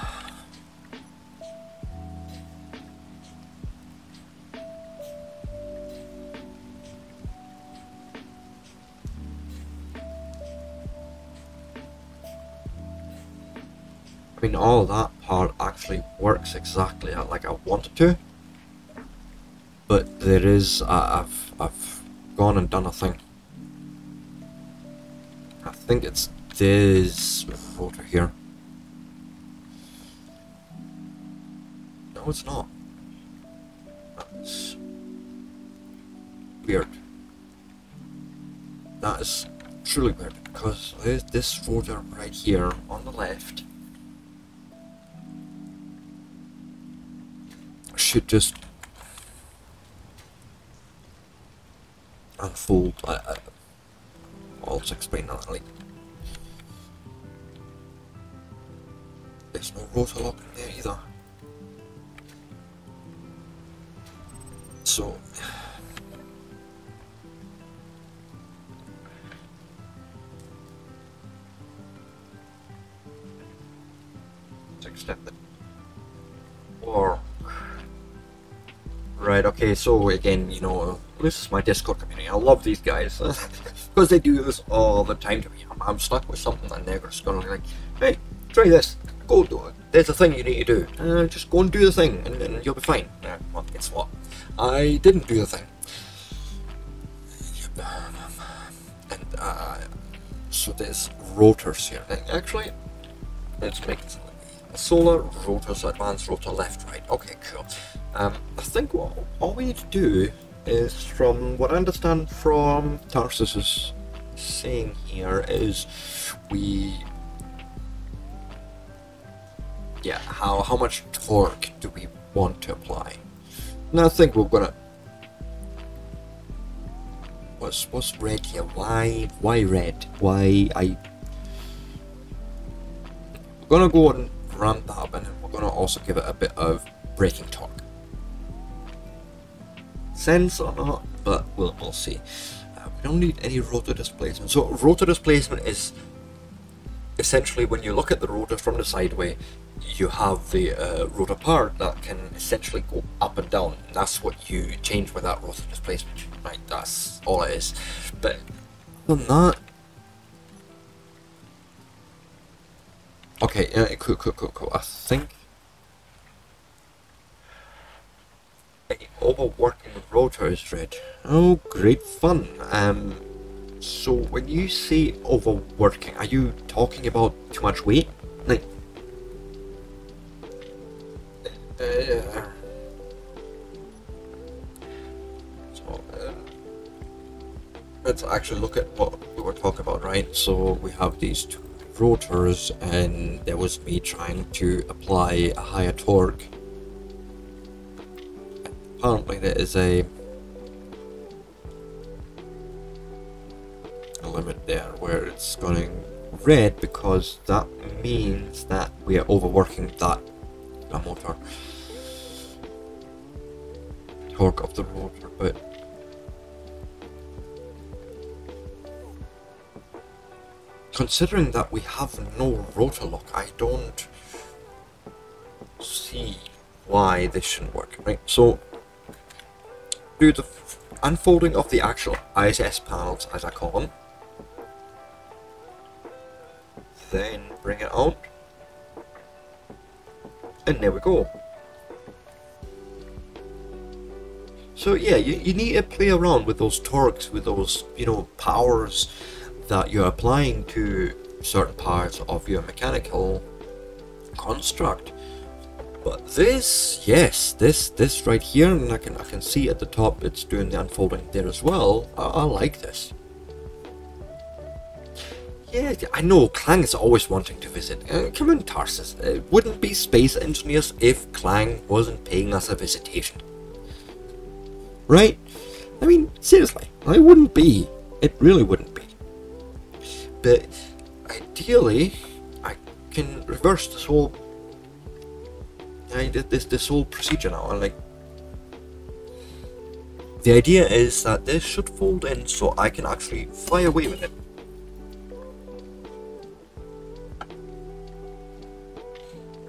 Mean, all that part actually works exactly like I wanted to. But there is, uh, I've, I've gone and done a thing. I think it's this rotor here. No, it's not. That's weird. That is truly weird because this folder right here on the left should just unfold. I, I, I'll just explain that later. There's no rotor lock in there either. Right, okay, so again, you know, this is my Discord community. I love these guys. because they do this all the time to me. I'm, I'm stuck with something and they're just gonna like, hey, try this. Go do it. There's a thing you need to do. Uh, just go and do the thing and, and you'll be fine. Uh, well, guess what? I didn't do the thing. And uh, so there's rotors here. And actually, let's make it solar rotors, advanced rotor left, right. Okay, cool. Um, think what all we need to do is, from what I understand from Tarsus's saying here, is we yeah, how how much torque do we want to apply? And I think we're gonna what's what's red here? Why why red? Why I we're gonna go and ramp that up and we're gonna also give it a bit of braking torque. Sense or not, but we'll we'll see. Uh, we don't need any rotor displacement. So rotor displacement is essentially when you look at the rotor from the sideway, you have the uh, rotor part that can essentially go up and down. And that's what you change with that rotor displacement, right? That's all it is. But other than that, okay, uh, cool, cool, cool, cool. I think overworking rotor red. Oh, great fun. Um. So when you say overworking, are you talking about too much weight? Like, uh, so, uh, let's actually look at what we were talking about, right? So we have these two rotors, and there was me trying to apply a higher torque. Apparently, there is a limit there where it's going red because that means that we are overworking that the motor torque of the rotor but considering that we have no rotor lock I don't see why this shouldn't work right? So do the unfolding of the actual ISS panels as I call them. Then bring it out and there we go. So yeah you, you need to play around with those torques with those you know powers that you're applying to certain parts of your mechanical construct but this yes this this right here and I can I can see at the top it's doing the unfolding there as well I, I like this yeah, I know Clang is always wanting to visit. Uh, come on, Tarsus. It uh, wouldn't be space engineers if Clang wasn't paying us a visitation. Right? I mean, seriously, I wouldn't be. It really wouldn't be. But ideally, I can reverse this whole. I did this this whole procedure now. And like, the idea is that this should fold in so I can actually fly away with it.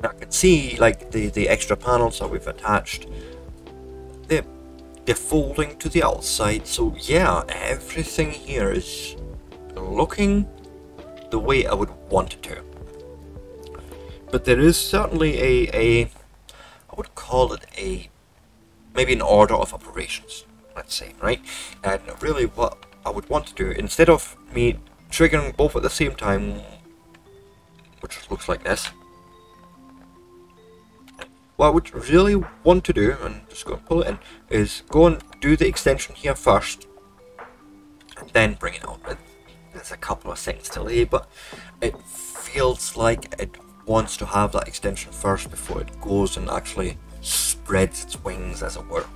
I can see like the, the extra panels that we've attached. They're, they're folding to the outside, so yeah, everything here is looking the way I would want it to. But there is certainly a, a I would call it a, maybe an order of operations, let's say, right? And really what I would want to do, instead of me triggering both at the same time, which looks like this, what I would really want to do, and just go and pull it in, is go and do the extension here first, and then bring it on. There's a couple of seconds delay, but it feels like it wants to have that extension first before it goes and actually spreads its wings, as it were.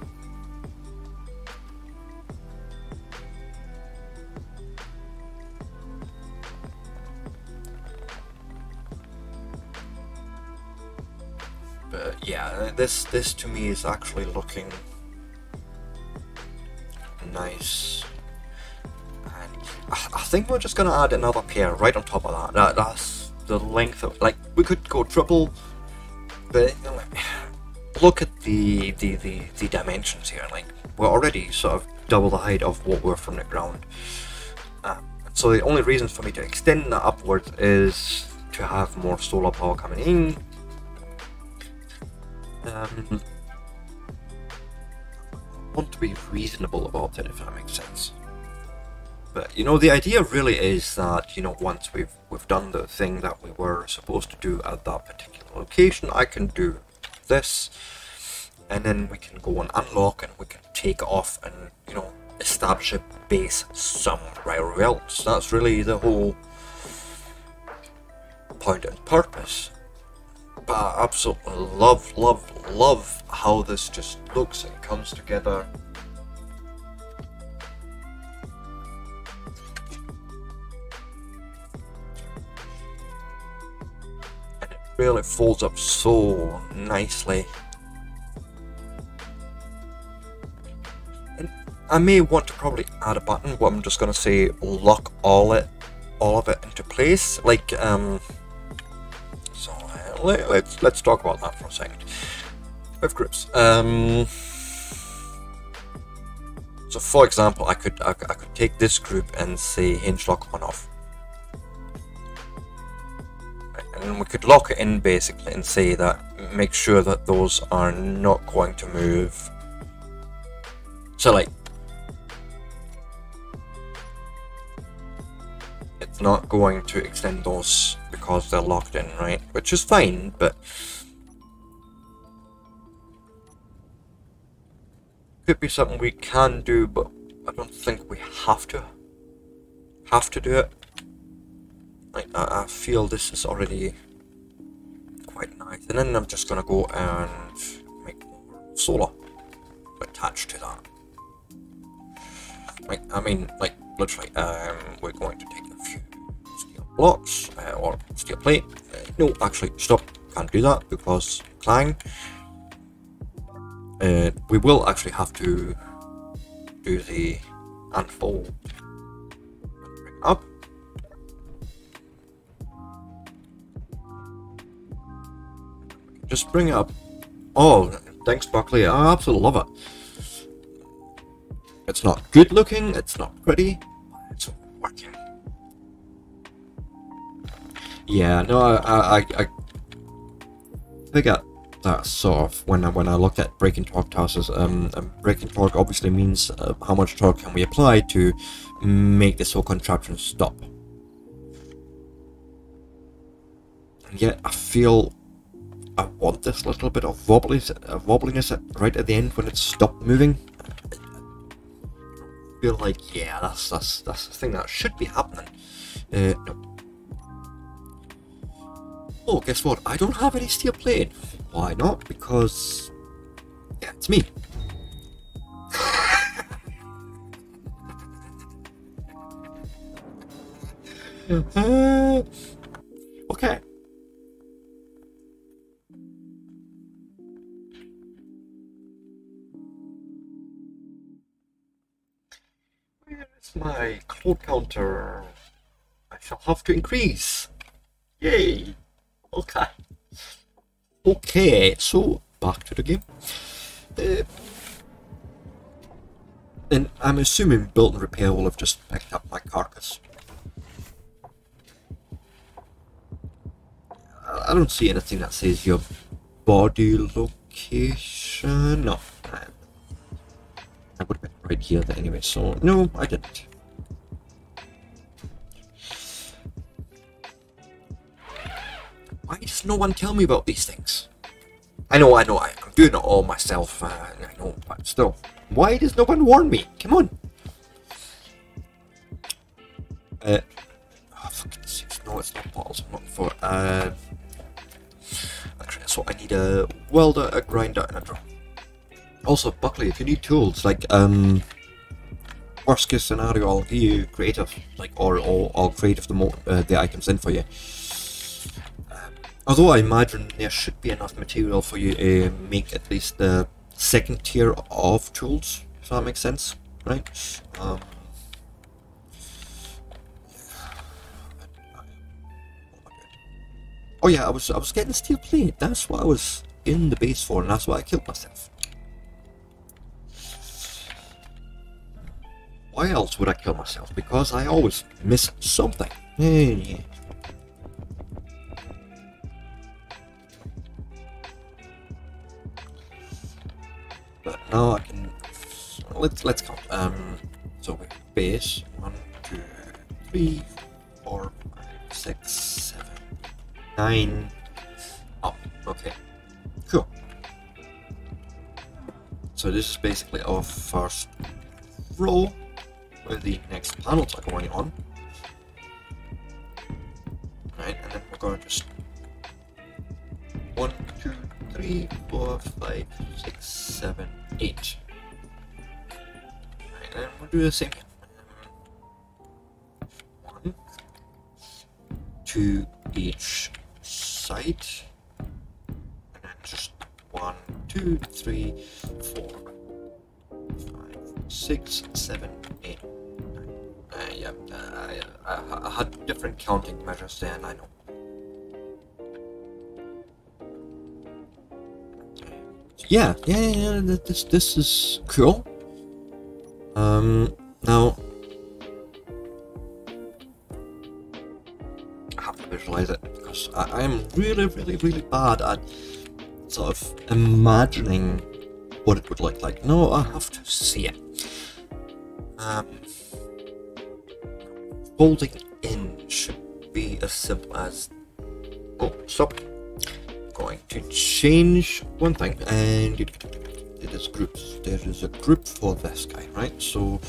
But yeah, this this to me is actually looking nice. And I, think we're just gonna add another pair right on top of that. that that's the length of like we could go triple, but look at the, the the the dimensions here. Like we're already sort of double the height of what we're from the ground. Uh, so the only reason for me to extend that upwards is to have more solar power coming in um, want to be reasonable about it, if that makes sense. But you know, the idea really is that you know once we've we've done the thing that we were supposed to do at that particular location, I can do this, and then we can go and unlock, and we can take off, and you know establish a base somewhere else. That's really the whole point and purpose. But I absolutely love, love, love how this just looks and comes together. Really folds up so nicely. And I may want to probably add a button where I'm just gonna say lock all it all of it into place. Like um so uh, let, let's let's talk about that for a second. With groups. Um so for example I could I, I could take this group and say hinge lock on off. And we could lock it in basically and say that make sure that those are not going to move. So like it's not going to extend those because they're locked in, right? Which is fine, but could be something we can do, but I don't think we have to have to do it. I, I feel this is already quite nice, and then I'm just gonna go and make more solar attached to that. Like I mean, like literally, um, we're going to take a few steel blocks uh, or steel plate. Uh, no, actually, stop. Can't do that because clang. Uh, we will actually have to do the unfold up. Just bring it up. Oh, thanks, Buckley. I absolutely love it. It's not good looking, it's not pretty, it's working. Yeah, no, I, I, I figure that sort of when I, when I look at braking torque towers, um, um, braking torque obviously means uh, how much torque can we apply to make this whole contraption stop. And yet I feel I want this little bit of wobbliness, uh, wobbliness right at the end when it's stopped moving. I feel like yeah, that's that's that's the thing that should be happening. Uh, no. Oh, guess what? I don't have any steel plate. Why not? Because yeah, it's me. Okay. My cloud counter? I shall have to increase. Yay! Okay. Okay, so back to the game. Uh, and I'm assuming build and repair will have just picked up my carcass. I don't see anything that says your body location. No, right here anyway, so no, I didn't. Why does no one tell me about these things? I know, I know, I, am doing it all myself, uh, I know, but still. Why does no one warn me? Come on. Uh, oh, fucking six. No, it's not bottles I'm looking for. Uh, actually, that's what I need a welder, a grinder, and a drum. Also, Buckley, if you need tools, like, um, worst case scenario, I'll give you creative, like, or, or I'll creative the, uh, the items in for you. Although I imagine there should be enough material for you to make at least the second tier of tools, if that makes sense, right? Um, oh yeah, I was I was getting steel plate. That's what I was in the base for, and that's why I killed myself. Why else would I kill myself? Because I always miss something. Hey. But now I can let's let's count. Um, so we base one, two, three, four, five, six, seven, nine. Up. Okay. Cool. So this is basically our first row the next panels are going on. Right, and then we're going to just one, two, three, four, five, six, seven, eight. Right, and we'll do the same. One, two each side, and then just one, two, three, four, five, six, seven, eight. Uh, yeah, uh, I, I, I had different counting measures then, I know. Yeah, yeah, yeah, yeah, this, this is cool. Um, now, I have to visualize it because I am really, really, really bad at sort of imagining what it would look like. No, I have to see it. Um, folding in should be as simple as. Oh, stop. Going to change one thing, and it is groups. There is a group for this guy, right? So.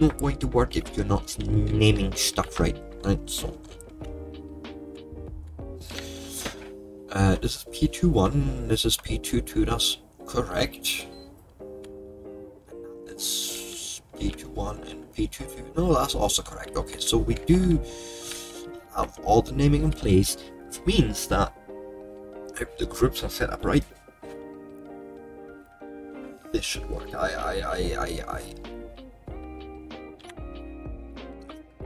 Not going to work if you're not naming stuff right, right? So. Uh, this is P21, this is P22, that's correct. It's P21 and P22. No, that's also correct. Okay, so we do have all the naming in place, which means that if the groups are set up right, this should work. I, I, I, I, I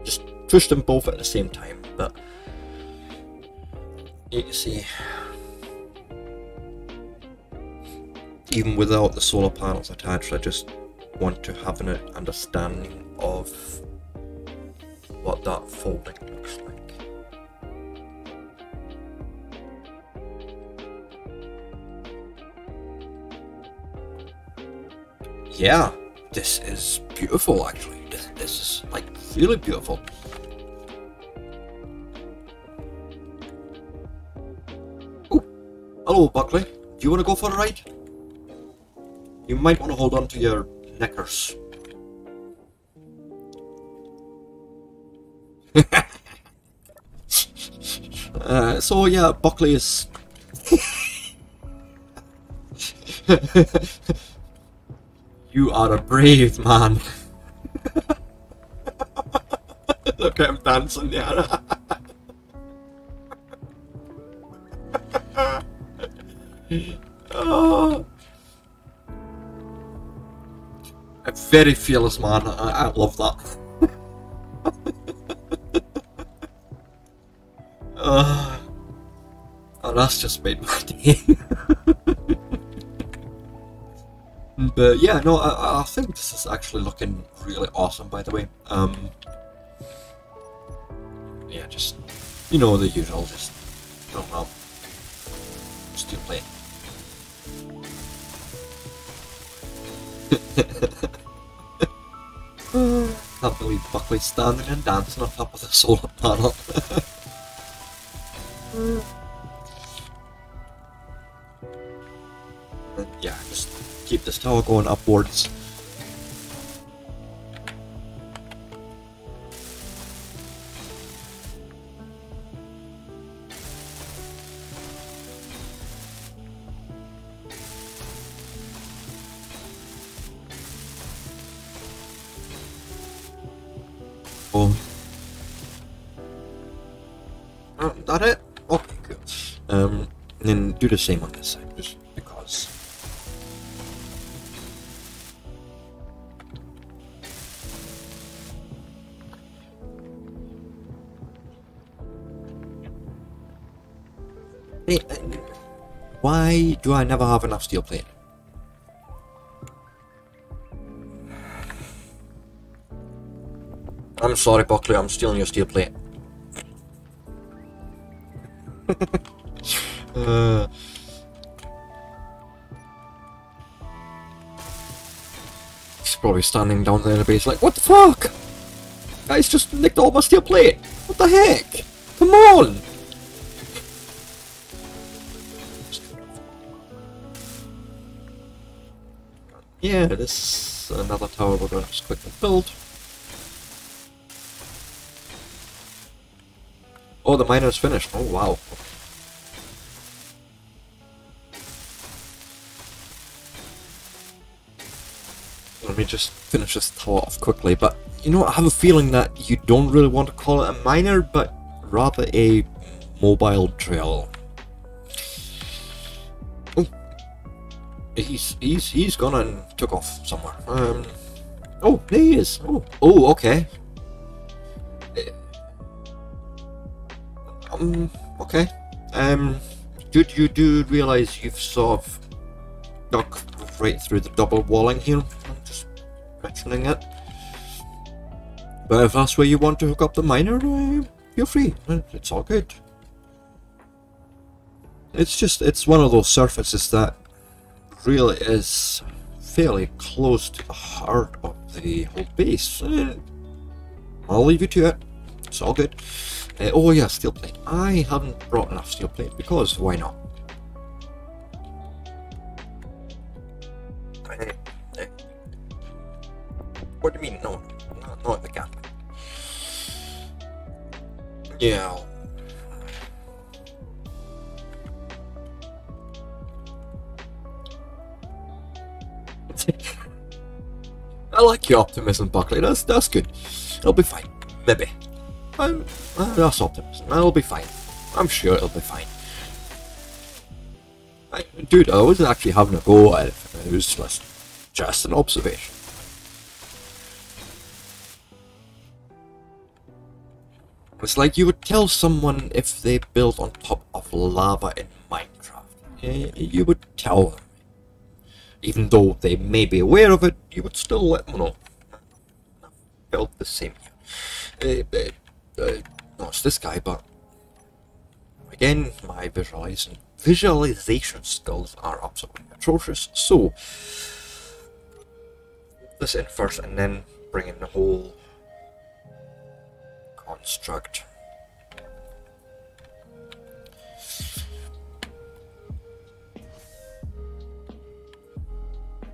just push them both at the same time, but you can see even without the solar panels attached, I just want to have an understanding of what that folding looks like. Yeah, this is beautiful actually. This, this is like really beautiful. Oh, hello Buckley. Do you want to go for a ride? You might want to hold on to your knickers. uh, so yeah, Buckley is. you are a brave man. Look at him dancing there. oh. A very fearless man. I, I love that. uh, oh, that's just made my day. but yeah, no, I, I think this is actually looking really awesome. By the way, um, yeah, just you know the usual, just I don't know, play. Can't believe Buckley standing and dancing on top of the solar panel. yeah, just keep this tower going upwards. Do the same on this side, just because. Uh, Why do I never have enough steel plate? I'm sorry, Buckley, I'm stealing your steel plate. uh, probably standing down there in the base like, what the fuck? Guys just nicked all my steel plate. What the heck? Come on! Yeah, this is another tower we're going to just quickly build. Oh, the miner's finished. Oh, wow. Let me just finish this tower off quickly, but you know, I have a feeling that you don't really want to call it a miner, but rather a mobile drill. Oh, he's he's he's gone and took off somewhere. Um, oh, there he is. Oh, oh, okay. Um, okay. Um, do you do realize you've sort of dug right through the double walling here? Mentioning it. But if that's where you want to hook up the miner, uh, feel free. Uh, It's all good. It's just, it's one of those surfaces that really is fairly close to the heart of the whole base. Uh, I'll leave you to it. It's all good. Uh, oh yeah, steel plate. I haven't brought enough steel plate because why not? What do you mean? No, not, in the gap. Yeah. I like your optimism, Buckley. That's that's good. It'll be fine. Maybe. Um, uh, that's optimism. It'll be fine. I'm sure it'll be fine. I, dude, I wasn't actually having a go at it. It was just, just an observation. It's like you would tell someone if they built on top of lava in Minecraft. Eh, You would tell them. Even though they may be aware of it, you would still let them know. Built the same. Uh, uh, uh, no, it's this guy, but again, my visualization visualization skills are absolutely atrocious. So this in first, and then bring in the whole construct.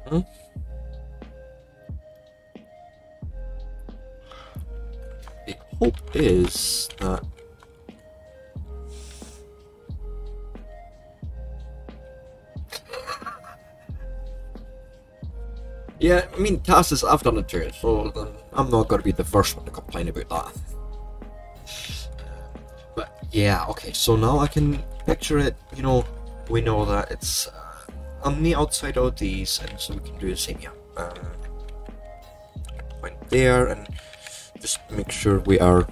Hmm? The hope is that Yeah, I mean, Tarsus, I've done it too, so I'm not going to be the first one to complain about that. Yeah, okay, so now I can picture it, you know, we know that it's uh, on the outside of these, and so we can do the same here. Um, there, and just make sure we are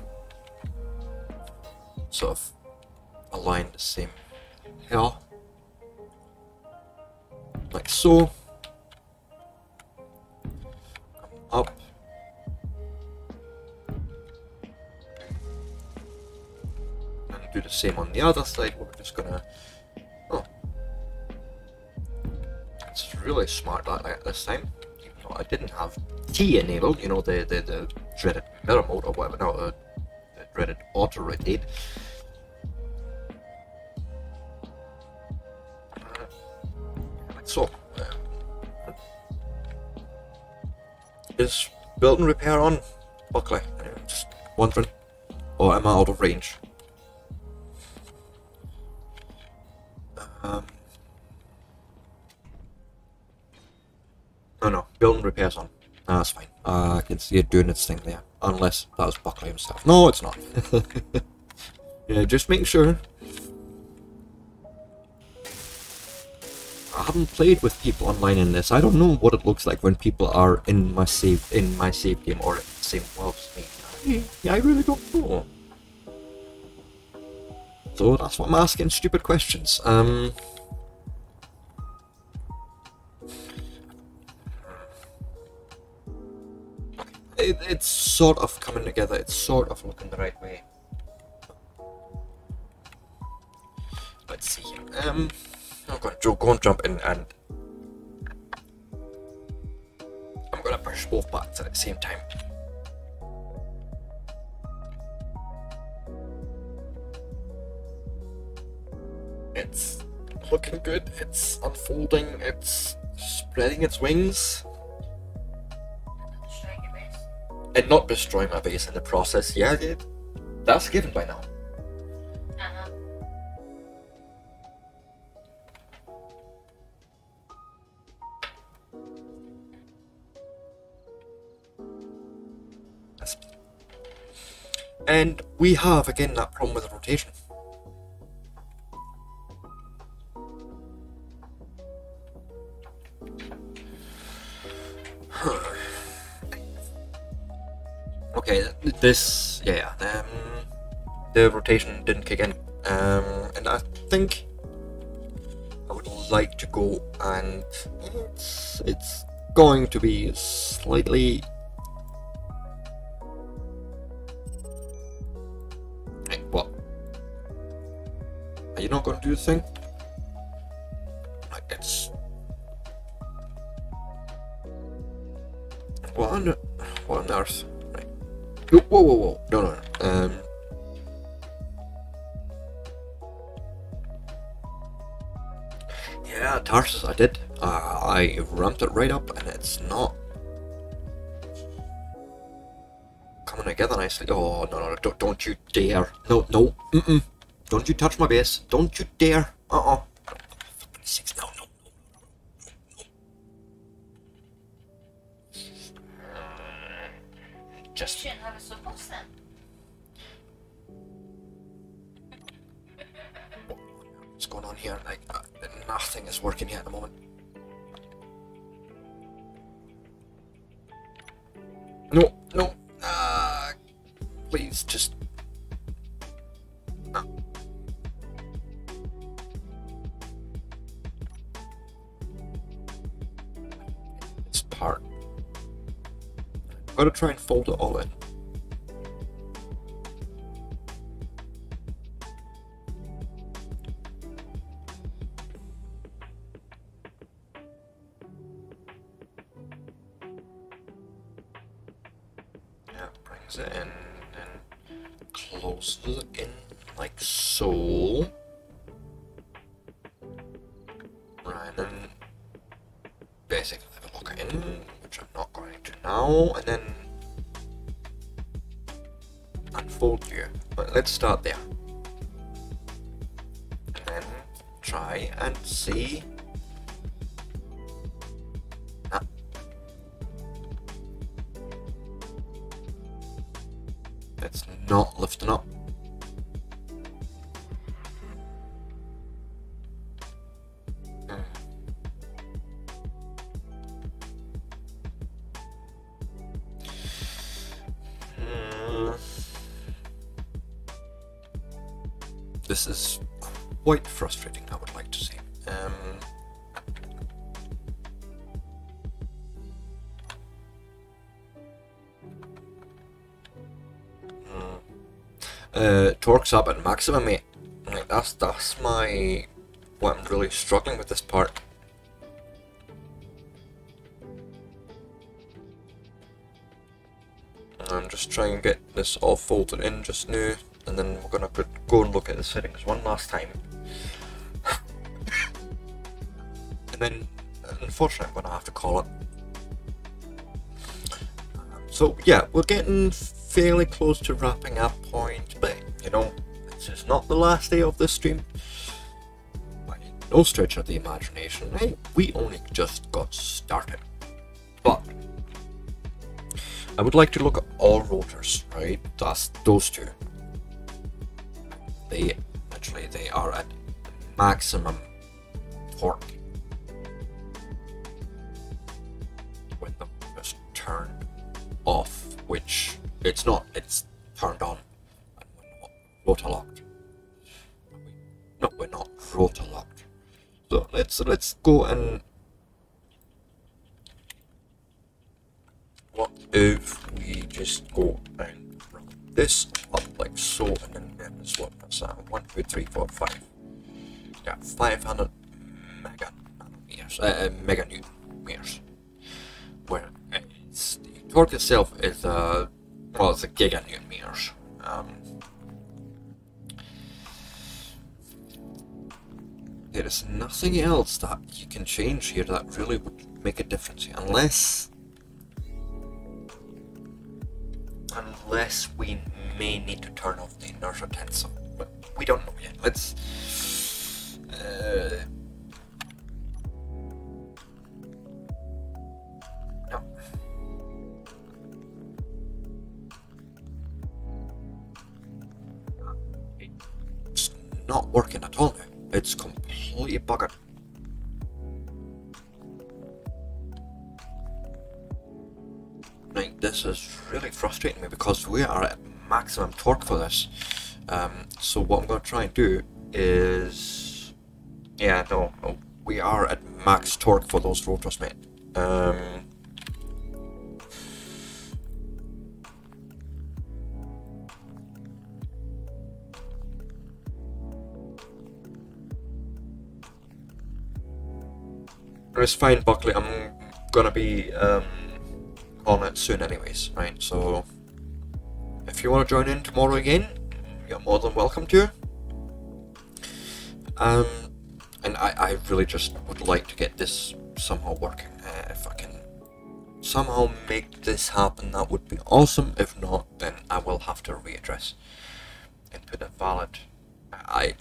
sort of aligned the same here. Like so. up. Do the same on the other side. We're just gonna. Oh, it's really smart that like this time. I didn't have T enabled, you know, the the, the dreaded mirror mode or whatever. No, the, the dreaded auto rotate. Uh, so. Uh, is build and repair on Buckley? I'm just wondering. Or am I out of range? Um, oh no, build and repairs on. Ah, that's fine. Uh, I can see it doing its thing there. Unless that was Buckley himself. No, it's not. yeah, just make sure. I haven't played with people online in this. I don't know what it looks like when people are in my save in my save game or in the same world as me. Yeah, I really don't know. That's what I'm asking stupid questions. Um it, it's sort of coming together, it's sort of looking the right way. Let's see. Um I'm gonna jo- go and jump in and I'm gonna push both buttons at the same time. It's looking good, it's unfolding, it's spreading its wings, Destroying your base. and not destroying my base in the process. Yeah, it, that's given by now. Uh-huh. And we have again that problem with the rotation. Okay, this yeah, um, the rotation didn't kick in, um, and I think I would like to go and it's it's going to be slightly Hey, what? Are you not going to do the thing? Like it's. What on, what on earth? Whoa, whoa, whoa. No, no, no. Um. Yeah, Tarsus, I did. Uh, I ramped it right up and it's not coming together nicely. Oh no no! Don't, don't you dare! No no! Mm mm! Don't you touch my base! Don't you dare! Uh uh! Goodness no no no! Just going on here? Like uh, nothing is working here at the moment. No no! Uh, please just. This part. Gotta try and fold it all in. Like so. Right, and basically a look in, which I'm not going to now, and then unfold you. But let's start there. And then try and see. Up at maximum, mate. Like that's that's my what I'm really struggling with this part. I'm just trying to get this all folded in just now, and then we're gonna put, go and look at the settings one last time. and then, unfortunately, I'm gonna have to call it. So yeah, we're getting fairly close to wrapping up not the last day of this stream. By no stretch of the imagination, hey, we only just got started. But I would like to look at all rotors, right? That's those two. They actually they are at maximum go and nothing else that you can change here that really would make a difference, unless unless try and do is... Yeah, no, no, we are at max torque for those rotors, mate. Um, it's fine, Buckley. I'm gonna be um, on it soon, anyways. Right. So, if you want to join in tomorrow again, you're more than welcome to. Um, and I, I really just would like to get this somehow working. Uh, if I can somehow make this happen, that would be awesome. If not, then I will have to readdress and put a valid. I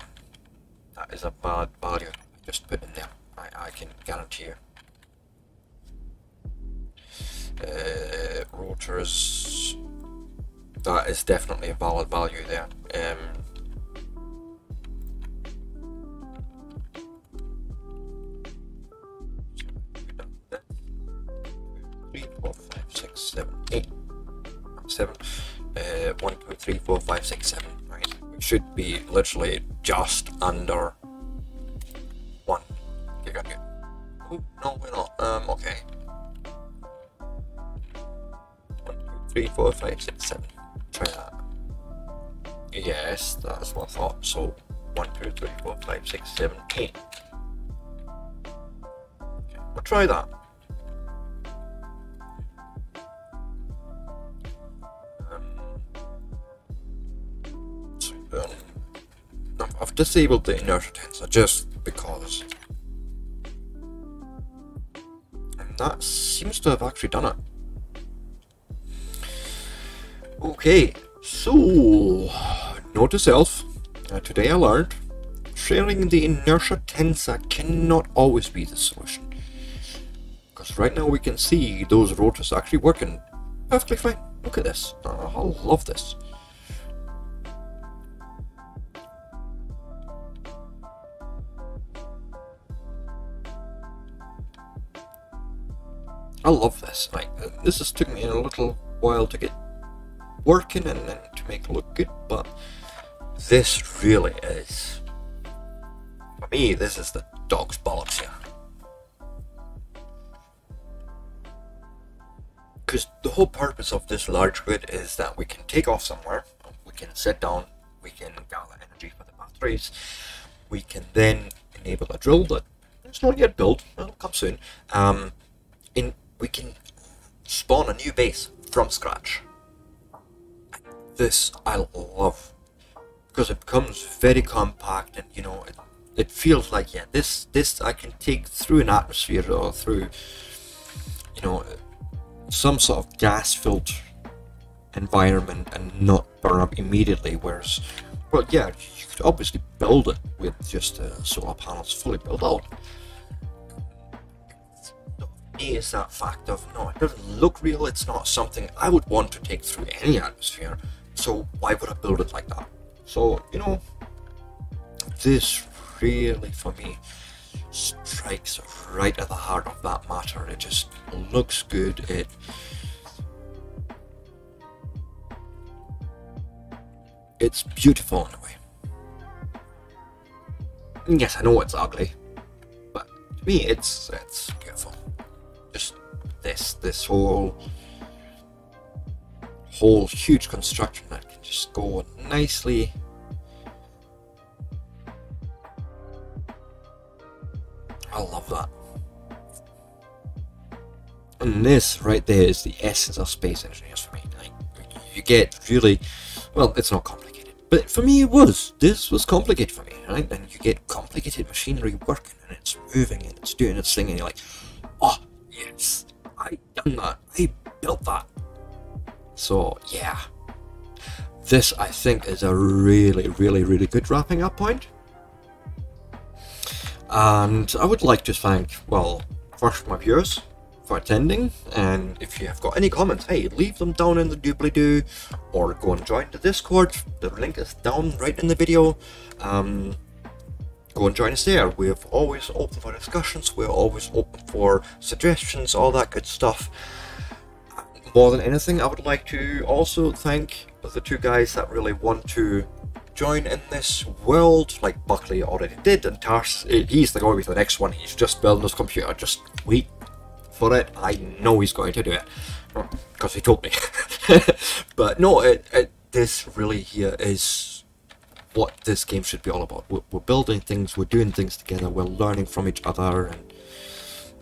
that is a valid value. Just put in there. I, I can guarantee you. Uh, rotors. That is definitely a valid value there. Um, three, four, five, six, seven, eight, seven. Uh, one, two, three, four, five, six, seven. Right, we should be literally just under one gigabyte. Oh no, we're not. Um, okay. One, two, three, four, five, six, seven. Try that. Yes, that's what I thought. So one, two, three, four, five, six, seven, eight. Okay, we'll try that. Disabled the inertia tensor just because. And that seems to have actually done it. Okay, so note to self. Uh, today I learned sharing the inertia tensor cannot always be the solution. Because right now we can see those rotors actually working perfectly fine. Look at this. Uh, I love this. I love this. Like this has took me a little while to get working and to make it look good, but this really is. For me, this is the dog's bollocks here. Because the whole purpose of this large grid is that we can take off somewhere, we can sit down, we can gather energy for the batteries, we can then enable a drill that is not yet built, it'll come soon, um, we can spawn a new base from scratch. This I love because it becomes very compact and you know it, it feels like yeah this this I can take through an atmosphere or through you know some sort of gas filled environment and not burn up immediately whereas well yeah you could obviously build it with just uh, solar panels fully built out is that fact of no, it doesn't look real, it's not something I would want to take through any atmosphere, so why would I build it like that? So, you know, this really for me strikes right at the heart of that matter. It just looks good, it it's beautiful in a way. Yes, I know it's ugly, but to me it's it's beautiful just this this whole whole huge construction that can just go nicely I love that and this right there is the essence of space engineers for me. Like, you get really, well, it's not complicated, but for me it was. This was complicated for me, right? And you get complicated machinery working, and it's moving, and it's doing its thing, and you're like, oh yes, I done that. I built that. So yeah, this I think is a really, really, really good wrapping up point. And I would like to thank, well, first my viewers for attending, and if you have got any comments, hey, leave them down in the doobly doo, or go and join the Discord. The link is down right in the video. Um, go and join us there. We're always open for discussions. We're always open for suggestions, all that good stuff. More than anything, I would like to also thank the two guys that really want to join in this world, like Buckley already did, and Tars, he's the guy with the next one. He's just building his computer. Just wait for it. I know he's going to do it because he told me. but no, it, it, this really here is what this game should be all about. We're, we're building things, we're doing things together, we're learning from each other, and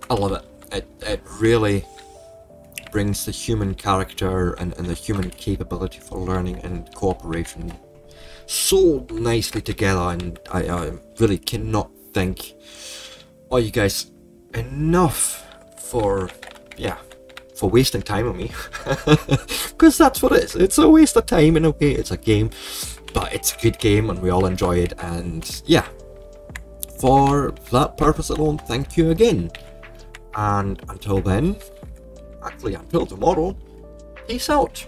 I love it. It, it really brings the human character and, and the human capability for learning and cooperation so nicely together and I, I really cannot thank all you guys enough for yeah for wasting time on me because that's what it is it's a waste of time in a way it's a game but it's a good game and we all enjoy it and yeah. For that purpose alone thank you again. And until then actually until tomorrow peace out